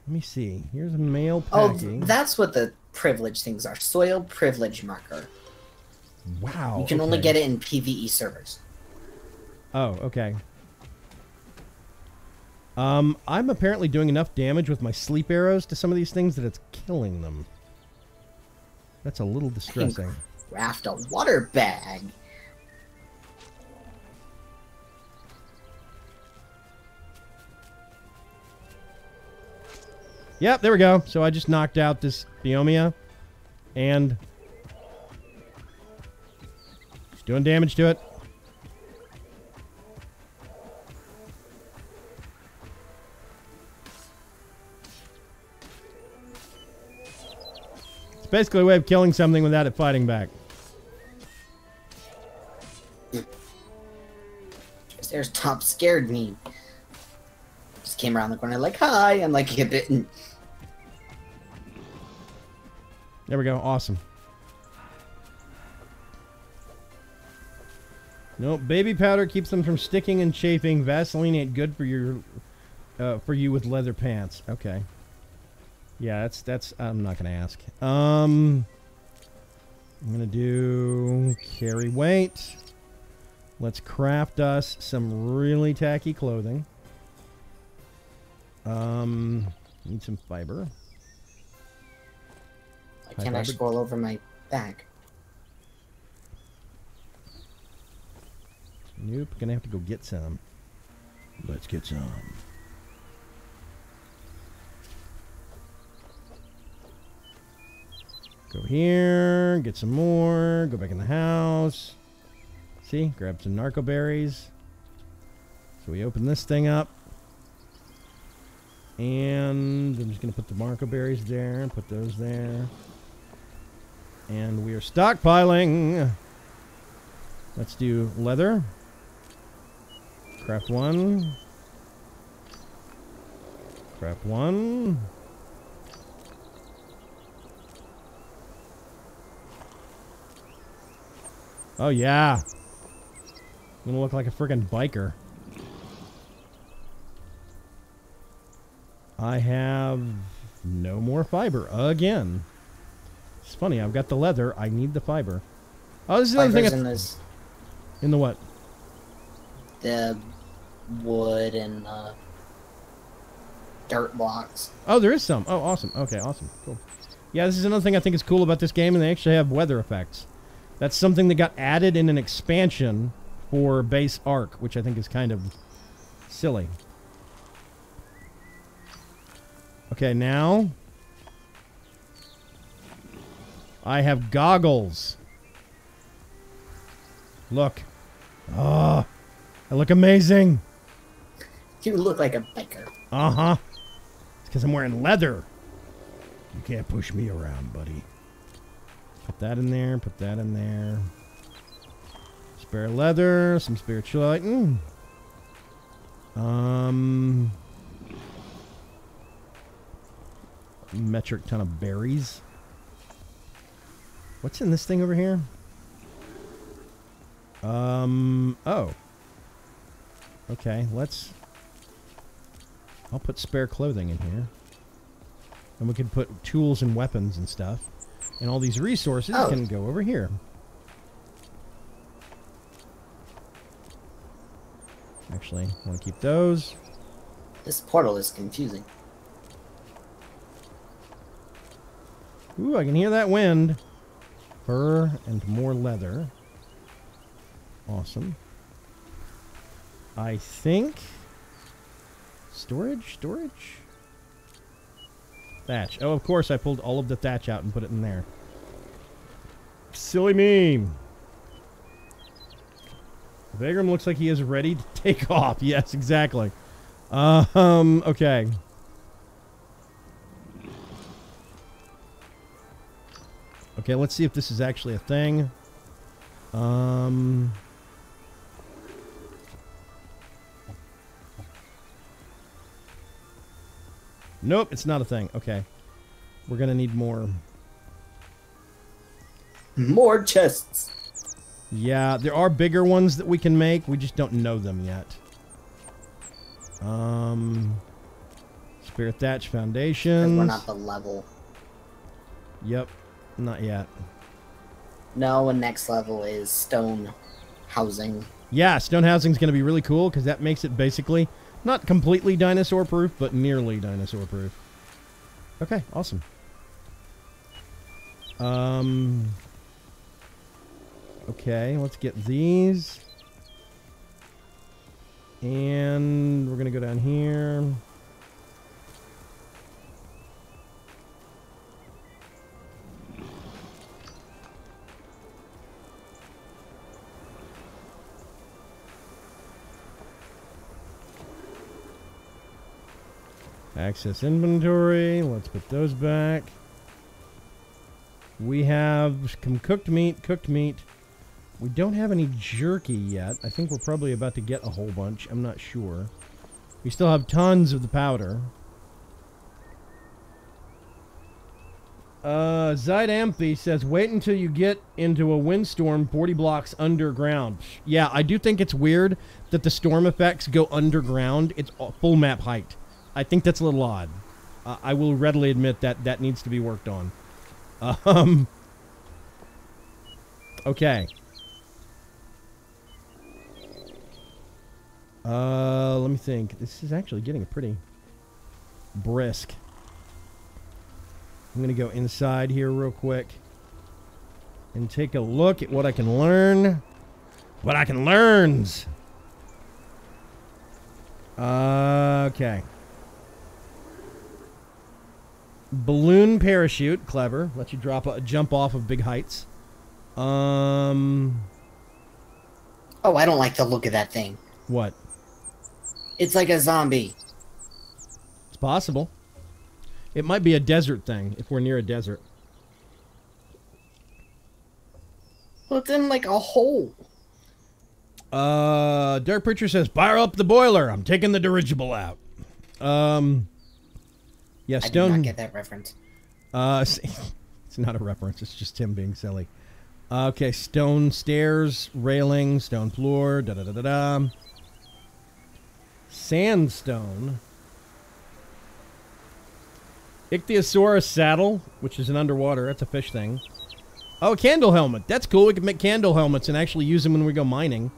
let me see. Here's a male Oh, that's what the privilege things are. Soil privilege marker. wow. You can only get it in PVE servers. Oh, okay. Um, I'm apparently doing enough damage with my sleep arrows to some of these things that it's killing them. That's a little distressing. Craft a water bag. Yep, there we go. So I just knocked out this Phiomia, and just doing damage to it. Basically a way of killing something without it fighting back. There's top scared me. Just came around the corner like hi, and like it, and There we go. Awesome. Nope. Baby powder keeps them from sticking and chafing. Vaseline ain't good for your, uh, for you with leather pants. Okay. Yeah, that's that's. I'm not gonna ask. Um, I'm gonna do carry weight. Let's craft us some really tacky clothing. Um, need some fiber. I can't scroll over my back. Nope, gonna have to go get some. Let's get some. Go here, get some more, go back in the house. See, grab some narco berries. So we open this thing up. And I'm just gonna put the narco berries there, put those there. And we are stockpiling. Let's do leather. Craft one. Craft one. Oh yeah. I'm gonna look like a freaking biker. I have no more fiber again. It's funny. I've got the leather. I need the fiber. Oh, this is another thing. In this in the what? the wood and uh, dirt blocks. Oh, there is some. Oh, awesome. Okay, awesome. Cool. Yeah, this is another thing I think is cool about this game, and they actually have weather effects. That's something that got added in an expansion for base Ark, which I think is kind of silly. Okay, now I have goggles. Look. Oh, I look amazing. You look like a biker. Uh huh. It's because I'm wearing leather. You can't push me around, buddy. Put that in there. Put that in there. Spare leather. Some spiritualite. Um. Metric ton of berries. What's in this thing over here? Um. Oh. Okay. Let's. I'll put spare clothing in here. And we can put tools and weapons and stuff. And all these resources Oh. can go over here. Actually, I want to keep those. This portal is confusing. Ooh, I can hear that wind. Fur and more leather. Awesome. I think. Storage? Storage? Thatch. Oh, of course, I pulled all of the thatch out and put it in there. Silly me. Vaygrim looks like he is ready to take off. Yes, exactly. Um, okay. Okay, let's see if this is actually a thing. Um. Nope, it's not a thing. Okay. We're going to need more. More chests. Yeah, there are bigger ones that we can make. We just don't know them yet. Um. Spirit Thatch Foundation. We're not the level. Yep, not yet. No, and next level is stone housing. Yeah, stone housing is going to be really cool because that makes it basically not completely dinosaur proof, but nearly dinosaur proof. Okay, awesome. Um. Okay, let's get these. And we're going to go down here. Access inventory. Let's put those back. We have some cooked meat, cooked meat. We don't have any jerky yet. I think we're probably about to get a whole bunch. I'm not sure. We still have tons of the powder. Uh, Zydamphy says, wait until you get into a windstorm 40 blocks underground. Yeah, I do think it's weird that the storm effects go underground. It's full map height. I think that's a little odd. Uh, I will readily admit that that needs to be worked on. Um, okay. Uh, let me think. This is actually getting a pretty brisk. I'm going to go inside here real quick and take a look at what I can learn. What I can learns. Uh, okay. Balloon parachute, clever. Let you drop a jump off of big heights. Um, Oh, I don't like the look of that thing. what? It's like a zombie. It's possible. It might be a desert thing if we're near a desert. Well, it's in like a hole. Uh, Dark Preacher says, "Fire up the boiler. I'm taking the dirigible out." Um, yeah, Stone. I did not get that reference. Uh, it's not a reference. It's just him being silly. Uh, okay, stone stairs, railing, stone floor, da da da da da. Sandstone. Ichthyosaurus saddle, which is an underwater. That's a fish thing. Oh, a candle helmet. That's cool. We can make candle helmets and actually use them when we go mining.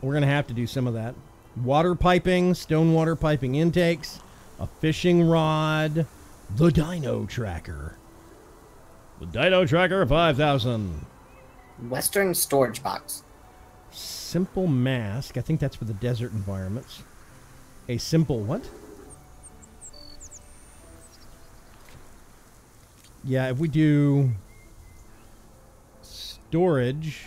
We're gonna have to do some of that. Water piping, stone water piping intakes, a fishing rod, the Dino Tracker. The Dino Tracker 5000. Western storage box. Simple mask. I think that's for the desert environments. A simple what? Yeah, if we do storage,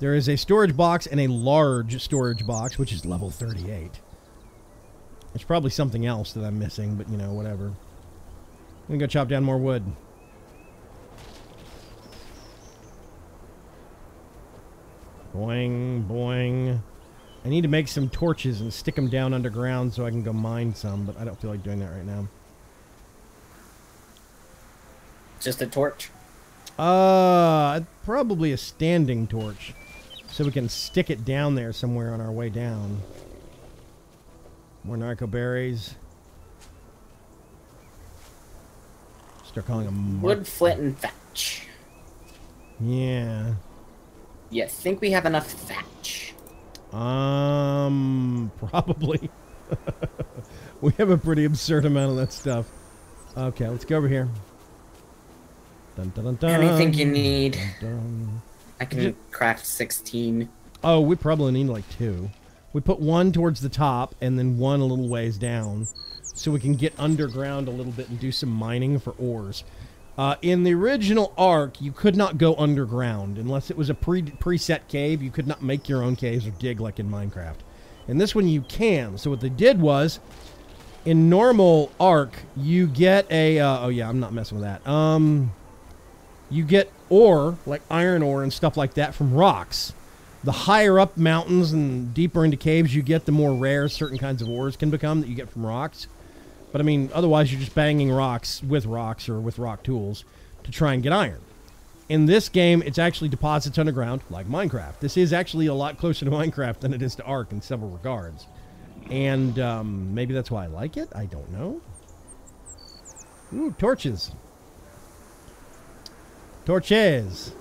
there is a storage box and a large storage box, which is level 38. There's probably something else that I'm missing, but you know, whatever. I'm gonna go chop down more wood. Boing, boing. I need to make some torches and stick them down underground so I can go mine some, but I don't feel like doing that right now. Just a torch. Uh, probably a standing torch, so we can stick it down there somewhere on our way down. More narco berries. Start calling them Wood, flint, and thatch. Yeah. You think we have enough thatch? Um, probably. we have a pretty absurd amount of that stuff. Okay, let's go over here. Dun, dun, dun, dun, Anything you need. dun. I can craft 16. Oh, we probably need like two. We put one towards the top and then one a little ways down so we can get underground a little bit and do some mining for ores. Uh, in the original Ark, you could not go underground unless it was a pre preset cave. You could not make your own caves or dig like in Minecraft. In this one, you can. So what they did was, in normal Ark, you get a. Uh, oh yeah, I'm not messing with that. Um, you get ore like iron ore and stuff like that from rocks. The higher up mountains and deeper into caves you get, the more rare certain kinds of ores can become that you get from rocks. But I mean, otherwise you're just banging rocks with rocks or with rock tools to try and get iron. In this game, it's actually deposits underground, like Minecraft. This is actually a lot closer to Minecraft than it is to Ark in several regards. And um, maybe that's why I like it. I don't know. Ooh, torches. Torches.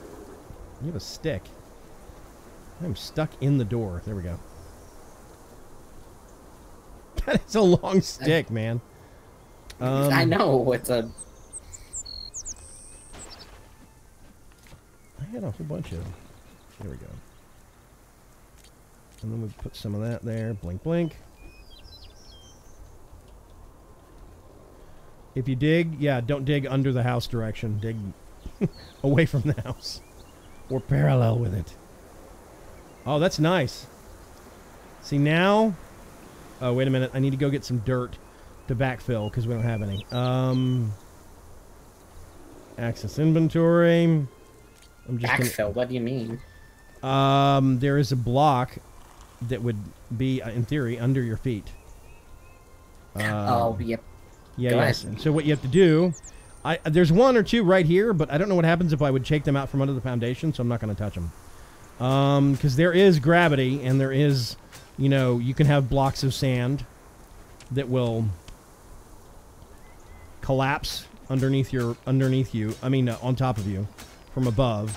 You have a stick. I'm stuck in the door. There we go. That is a long stick, man. Um, I know it's a. I had a whole bunch of. them. There we go. And then we put some of that there. Blink, blink. If you dig, yeah, don't dig under the house direction. Dig away from the house. Or parallel with it. Oh, that's nice. See, now. Oh, wait a minute. I need to go get some dirt to backfill because we don't have any. Um. Access inventory. I'm just gonna- Backfill, what do you mean? um, there is a block that would be, uh, in theory, under your feet. oh, yep. Yeah, Go yes. ahead. So what you have to do, I there's one or two right here, but I don't know what happens if I would shake them out from under the foundation, so I'm not going to touch them. Um, because there is gravity and there is, you know, you can have blocks of sand that will collapse underneath your underneath you. I mean, uh, on top of you from above.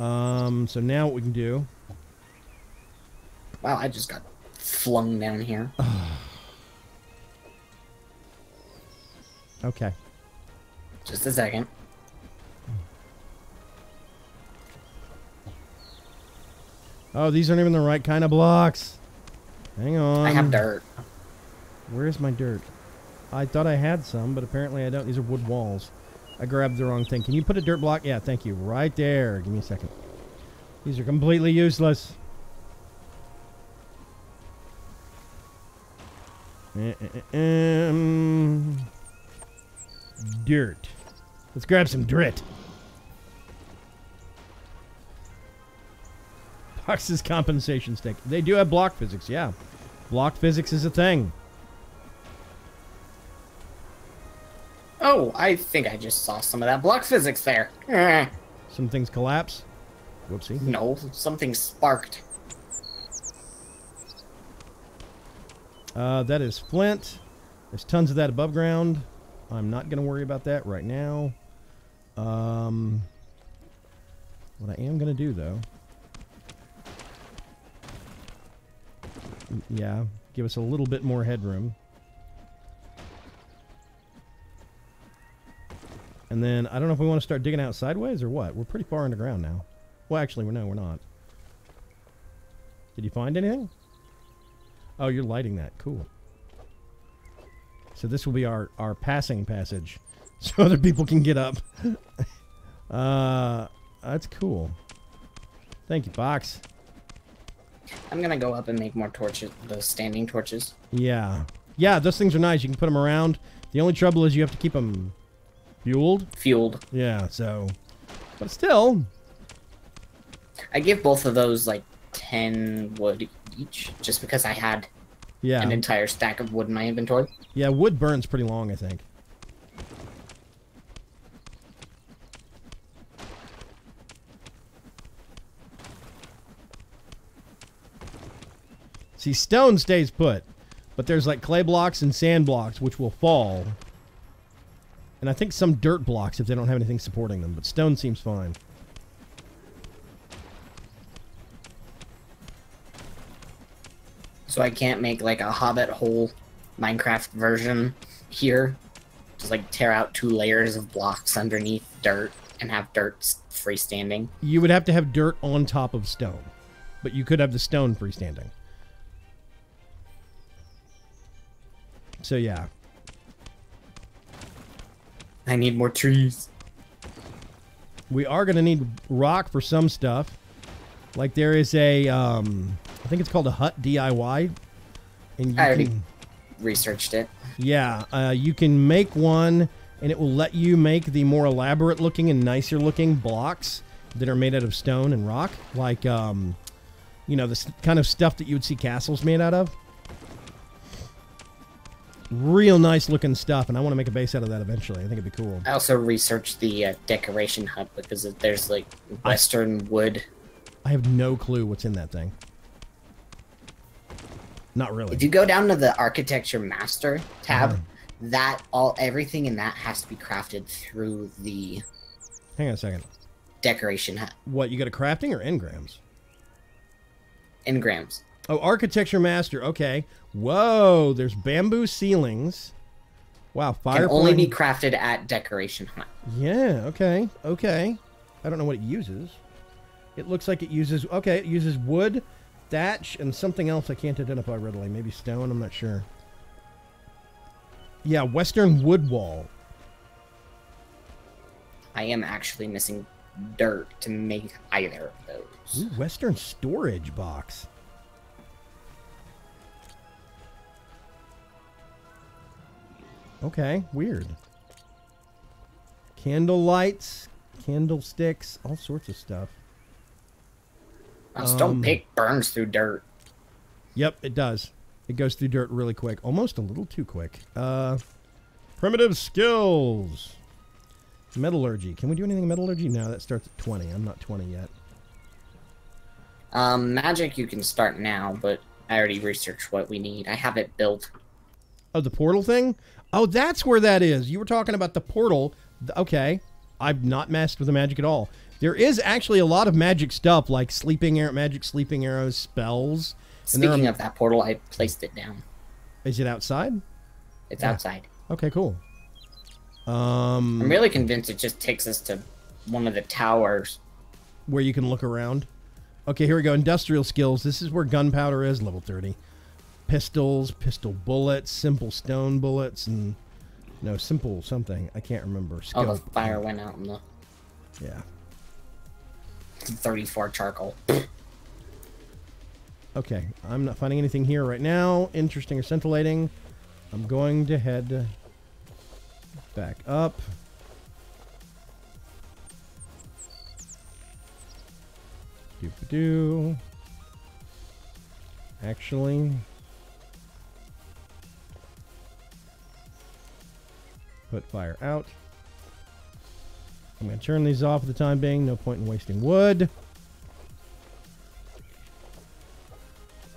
Um, so now what we can do? Wow, I just got flung down here. Okay. Just a second. Oh, these aren't even the right kind of blocks. Hang on. I have dirt. Where's my dirt? I thought I had some, but apparently I don't. These are wood walls. I grabbed the wrong thing. Can you put a dirt block? Yeah, thank you. Right there. Give me a second. These are completely useless. Um, dirt. Let's grab some dirt. Box's compensation stick. They do have block physics, yeah. Block physics is a thing. Oh, I think I just saw some of that block physics there. Eh, Some things collapse. Whoopsie. no, something sparked. Uh, that is flint. There's tons of that above ground. I'm not going to worry about that right now. Um, what I am going to do, though. Yeah, give us a little bit more headroom. And then, I don't know if we want to start digging out sideways or what. We're pretty far underground now. Well, actually, we're no, we're not. Did you find anything? Oh, you're lighting that. Cool. So this will be our, our passing passage. So other people can get up. uh, that's cool. Thank you, Box. I'm gonna go up and make more torches, those standing torches. Yeah. Yeah, those things are nice. You can put them around. The only trouble is you have to keep them fueled. Fueled. Yeah, so. But still. I give both of those like 10 wood each, just because I had Yeah. an entire stack of wood in my inventory. Yeah, wood burns pretty long, I think. See, stone stays put, but there's like clay blocks and sand blocks which will fall. And I think some dirt blocks if they don't have anything supporting them, but stone seems fine. So I can't make like a Hobbit hole Minecraft version here. Just like tear out two layers of blocks underneath dirt and have dirt freestanding. You would have to have dirt on top of stone, but you could have the stone freestanding. So yeah, I need more trees. we are going to need rock for some stuff. Like there is a, um, I think it's called a hut DIY, and you I already- can, Researched it. yeah, uh, you can make one, and it will let you make the more elaborate looking and nicer looking blocks that are made out of stone and rock, like, um, you know, the kind of stuff that you would see castles made out of. Real nice looking stuff, and I want to make a base out of that eventually. I think it'd be cool. I also researched the uh, decoration hut because there's like western wood. I have no clue what's in that thing. Not really. If you go down to the architecture master tab, Uh-huh. that all everything in that has to be crafted through the Hang on a second. decoration hut. What, you got a crafting or engrams? Engrams. Oh, architecture master. Okay. Whoa, there's bamboo ceilings. Wow, fire Can only be crafted at decoration hut. Yeah, okay. Okay. I don't know what it uses. It looks like it uses okay, it uses wood, thatch, and something else I can't identify readily. Maybe stone, I'm not sure. Yeah, western wood wall. I am actually missing dirt to make either of those. Ooh, western storage box. Okay, weird. Candle lights, candlesticks, all sorts of stuff. A stone Um, pick burns through dirt. Yep, it does. It goes through dirt really quick, almost a little too quick. Uh, primitive skills. Metallurgy. Can we do anything metallurgy? No, that starts at 20. I'm not 20 yet. Um, magic you can start now, but I already researched what we need. I have it built. Oh, the portal thing? Oh, that's where that is. You were talking about the portal. Okay. I've not messed with the magic at all. There is actually a lot of magic stuff like sleeping arrow, magic sleeping arrows, spells. Speaking are- of that portal, I placed it down. Is it outside? It's Yeah. outside. Okay, cool. Um, I'm really convinced it just takes us to one of the towers. where you can look around. Okay, here we go. Industrial skills. This is where gunpowder is, level 30. Pistols, pistol bullets, simple stone bullets, and no, simple something. I can't remember. Oh, the fire went out in the Yeah. 34 charcoal. Okay, I'm not finding anything here right now. Interesting or scintillating. I'm going to head back up. Doop doo. Actually, put fire out. I'm going to turn these off for the time being. No point in wasting wood.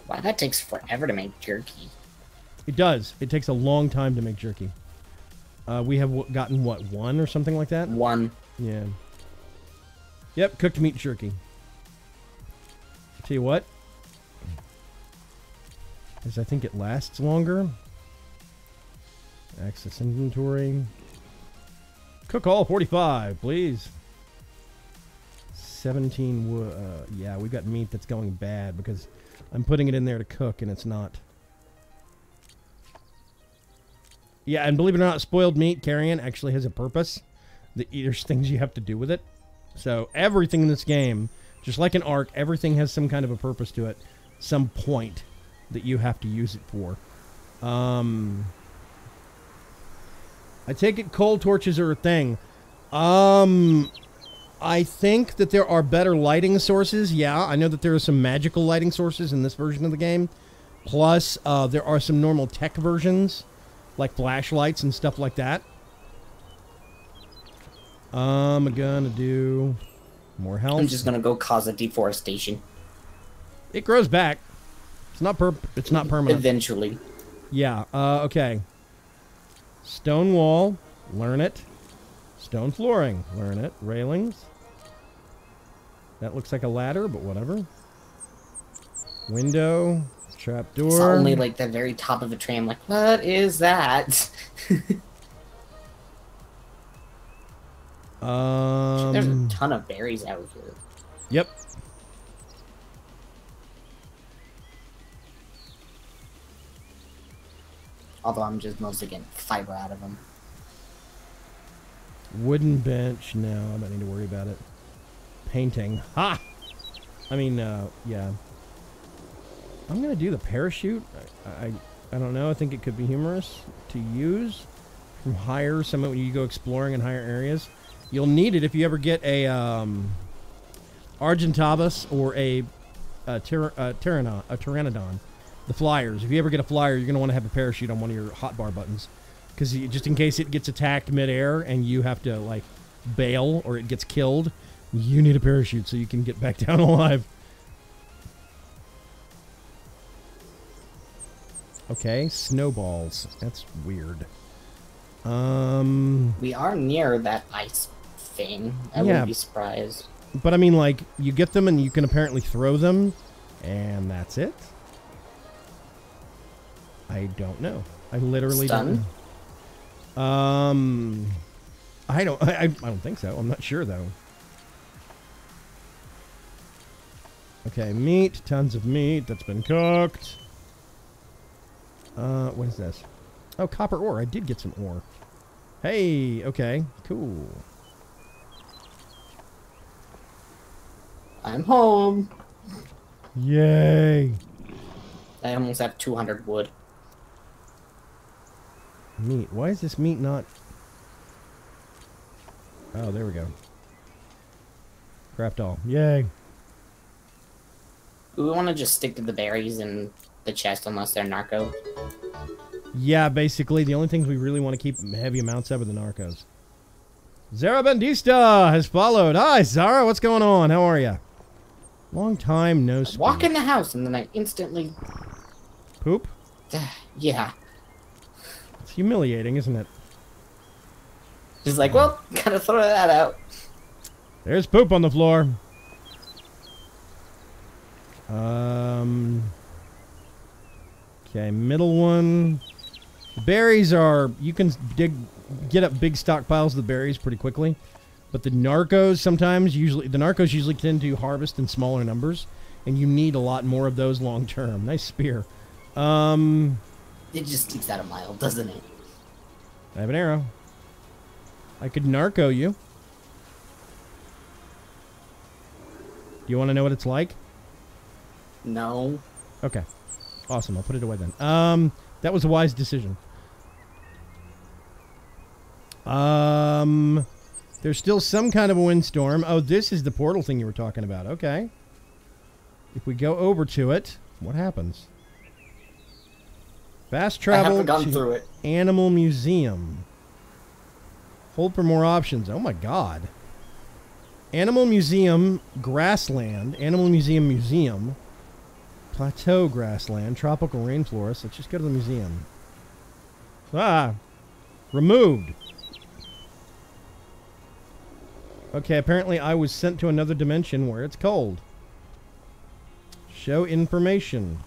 Wow, that takes forever to make jerky. It does. It takes a long time to make jerky. Uh, we have w- gotten what one or something like that. One. Yeah. Yep, cooked meat jerky. Tell you what, is I think it lasts longer. Access inventory. Cook all 45, please. 17 wo- uh, yeah, we've got meat that's going bad because I'm putting it in there to cook and it's not. Yeah, and believe it or not, spoiled meat carrion actually has a purpose. The, there's things you have to do with it. So everything in this game, just like an Ark, everything has some kind of a purpose to it, some point that you have to use it for. Um, I take it coal torches are a thing. Um, I think that there are better lighting sources. Yeah, I know that there are some magical lighting sources in this version of the game. Plus, uh, there are some normal tech versions, like flashlights and stuff like that. I'm gonna do more health. I'm just gonna go cause a deforestation. It grows back. It's not perp. It's not permanent. Eventually. Yeah. Uh, okay. Stone wall. Learn it. Stone flooring. Learn it. Railings. That looks like a ladder, but whatever. Window. Trap door. It's only like the very top of a tree. I'm like, what is that? um, There's a ton of berries out here. Yep. Although I'm just mostly getting fiber out of them. Wooden bench. No, I don't need to worry about it. Painting. Ha! I mean, uh, yeah. I'm gonna do the parachute. I, I, I don't know. I think it could be humorous to use from higher. Some when you go exploring in higher areas, you'll need it if you ever get a um, or a, a, a, a. The flyers. If you ever get a flyer, you're gonna want to have a parachute on one of your hotbar buttons, because just in case it gets attacked midair and you have to like bail or it gets killed, you need a parachute so you can get back down alive. Okay, snowballs. That's weird. Um, We are near that ice thing. I Yeah. wouldn't be surprised. but I mean, like, you get them and you can apparently throw them, and that's it. I don't know. I literally Stun? don't. know. Um, I don't. I, I don't think so. I'm not sure though. Okay, meat. Tons of meat that's been cooked. Uh, what is this? Oh, copper ore. I did get some ore. Hey. Okay. Cool. I'm home. Yay. I almost have 200 wood. Meat. Why is this meat not? Oh, there we go. Craft all. Yay. We want to just stick to the berries and the chest unless they're narco. Yeah, basically, the only things we really want to keep heavy amounts of are the narcos. Zara Bendista has followed. Hi, Zara. What's going on? How are you? Long time no speak. Walk in the house and then I instantly, Poop? yeah, It's humiliating, isn't it? just like, well, gotta throw that out. There's poop on the floor. Um. Okay, middle one. The berries are you can dig get up big stockpiles of the berries pretty quickly, but the narcos sometimes usually the narcos usually tend to harvest in smaller numbers, and you need a lot more of those long term. Nice spear. Um, It just sticks out a mile, doesn't it? I have an arrow. I could narco you. Do you want to know what it's like? No. Okay. Awesome. I'll put it away then. Um, that was a wise decision. Um, there's still some kind of a windstorm. Oh, this is the portal thing you were talking about. Okay. If we go over to it, what happens? Fast I travel to through it. Animal Museum. Hold for more options. Oh my god. Animal Museum Grassland. Animal Museum Museum. Plateau Grassland. Tropical Rainforest. Let's just go to the museum. Ah. Removed. Okay, apparently I was sent to another dimension where it's cold. Show information.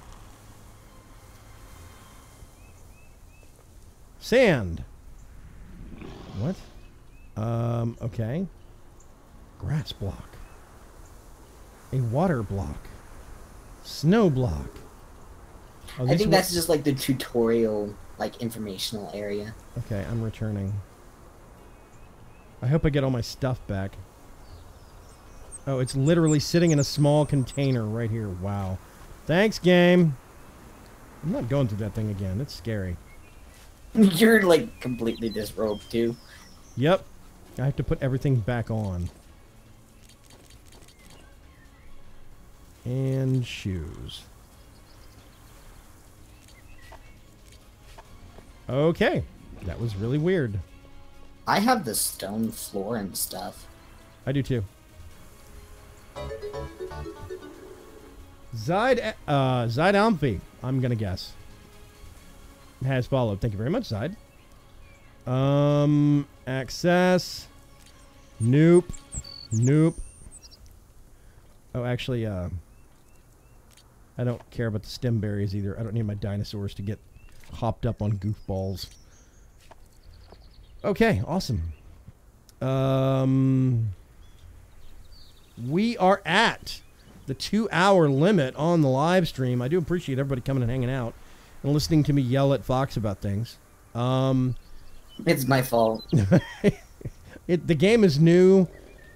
Sand. What? Um, okay. Grass block. A water block. Snow block. Oh, I think that's just like the tutorial, like informational area. Okay, I'm returning. I hope I get all my stuff back. Oh, it's literally sitting in a small container right here. Wow. Thanks, game. I'm not going through that thing again. It's scary. You're like completely disrobed too. Yep. I have to put everything back on. And shoes. Okay. That was really weird. I have the stone floor and stuff. I do too. Zide, uh, Zide Amphi, I'm gonna guess. Has followed. Thank you very much, Zide. Um, access. Nope. Nope. Oh, actually, uh, I don't care about the stim berries either. I don't need my dinosaurs to get hopped up on goofballs. Okay, awesome. Um, we are at the two hour limit on the live stream. I do appreciate everybody coming and hanging out and listening to me yell at Fox about things. Um, It's my fault. it, the game is new.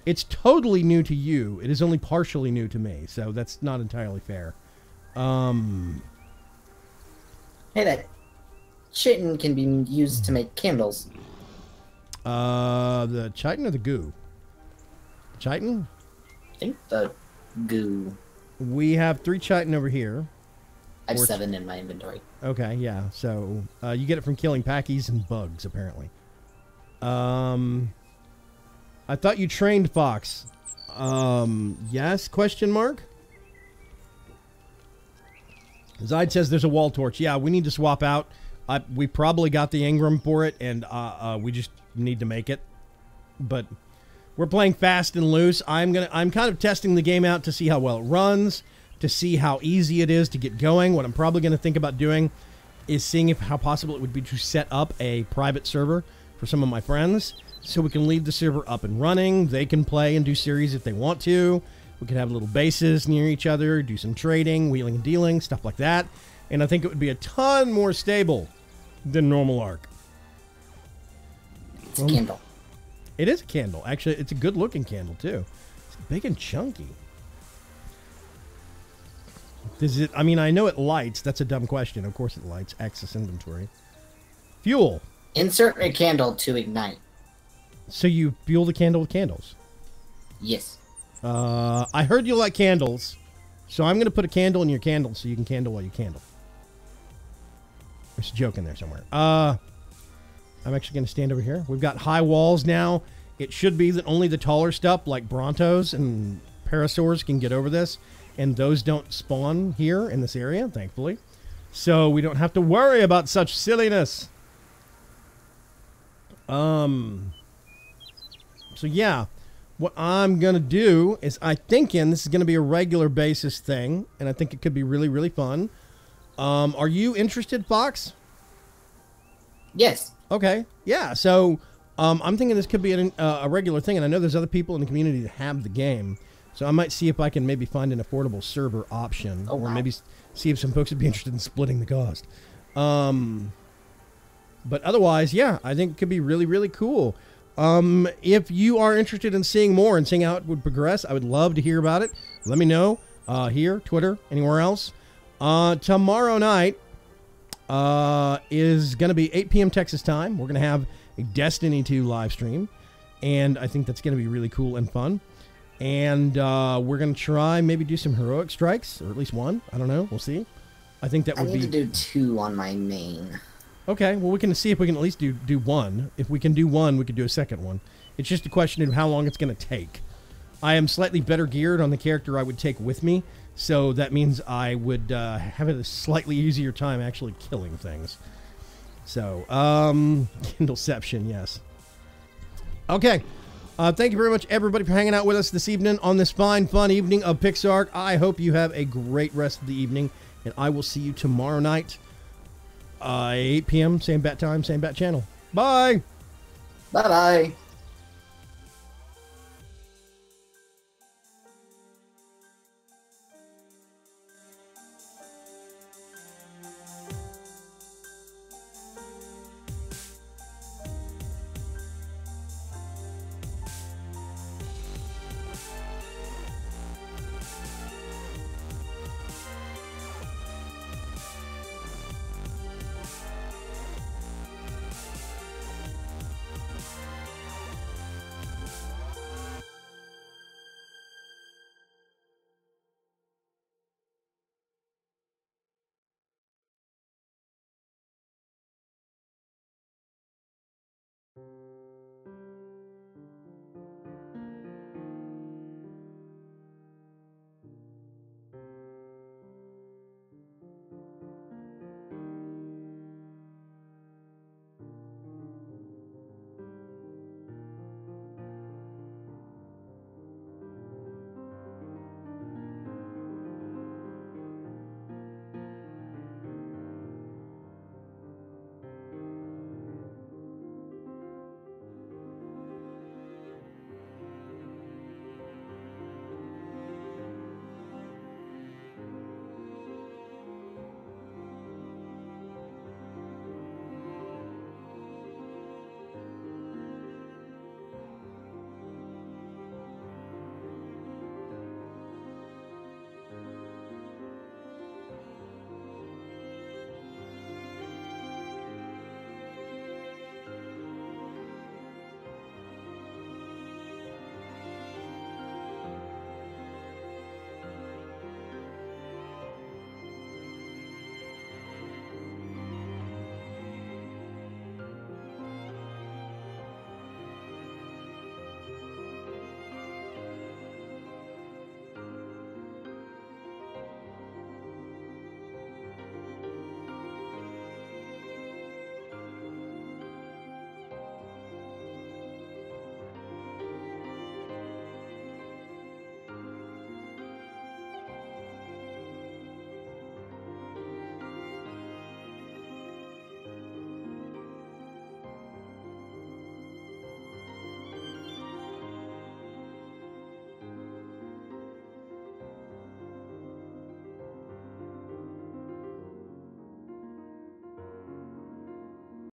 It's totally new to you. It is only partially new to me, so that's not entirely fair. Um, Hey, that chitin can be used to make candles. uh, the chitin or the goo? Chitin? I think the goo. We have three chitin over here. I have seven in my inventory. Okay, yeah. So uh, you get it from killing Pachys and bugs, apparently. Um, I thought you trained Fox. Um, yes? Question mark. Zide says there's a wall torch. Yeah, we need to swap out. I, we probably got the engram for it, and uh, uh, we just need to make it. But we're playing fast and loose. I'm gonna. I'm kind of testing the game out to see how well it runs, to see how easy it is to get going. What I'm probably gonna think about doing is seeing if how possible it would be to set up a private server for some of my friends, so we can leave the server up and running. They can play and do series if they want to. We could have little bases near each other, do some trading, wheeling and dealing, stuff like that. And I think it would be a ton more stable than normal Ark. It's a candle. It is a candle. Actually, it's a good looking candle too. It's big and chunky. Does it? I mean, I know it lights. That's a dumb question. Of course, it lights. Access inventory. Fuel. Insert a candle to ignite. So you fuel the candle with candles. Yes. Uh, I heard you like candles, so I'm going to put a candle in your candle so you can candle while you candle. There's a joke in there somewhere. Uh, I'm actually going to stand over here. We've got high walls now. It should be that only the taller stuff, like Brontos and Parasaurs, can get over this, and those don't spawn here in this area, thankfully. So we don't have to worry about such silliness. Um. So yeah, what I'm gonna do is I think, thinking this is gonna be a regular basis thing, and I think it could be really really fun. Um, are you interested, Fox? Yes. Okay, yeah. So um, I'm thinking this could be an, uh, a regular thing, and I know there's other people in the community that have the game. So I might see if I can maybe find an affordable server option, Oh, or wow. maybe see if some folks would be interested in splitting the cost. Um, but otherwise, yeah, I think it could be really, really cool. Um, if you are interested in seeing more and seeing how it would progress, I would love to hear about it. Let me know uh, here, Twitter, anywhere else. Uh, tomorrow night uh, is going to be 8 p.m. Texas time. We're going to have a Destiny 2 live stream, and I think that's going to be really cool and fun. And uh, we're going to try maybe do some heroic strikes, or at least one. I don't know. We'll see. I think that would be. I need to do two on my main. Okay, well, we can see if we can at least do do one. If we can do one, we could do a second one. It's just a question of how long it's going to take. I am slightly better geared on the character I would take with me, so that means I would uh, have a slightly easier time actually killing things. So, um, Kindleception, yes. Okay. Uh, thank you very much, everybody, for hanging out with us this evening on this fine, fun evening of PixARK. I hope you have a great rest of the evening, and I will see you tomorrow night, uh, 8 p.m., same bat time, same bat channel. Bye. Bye bye.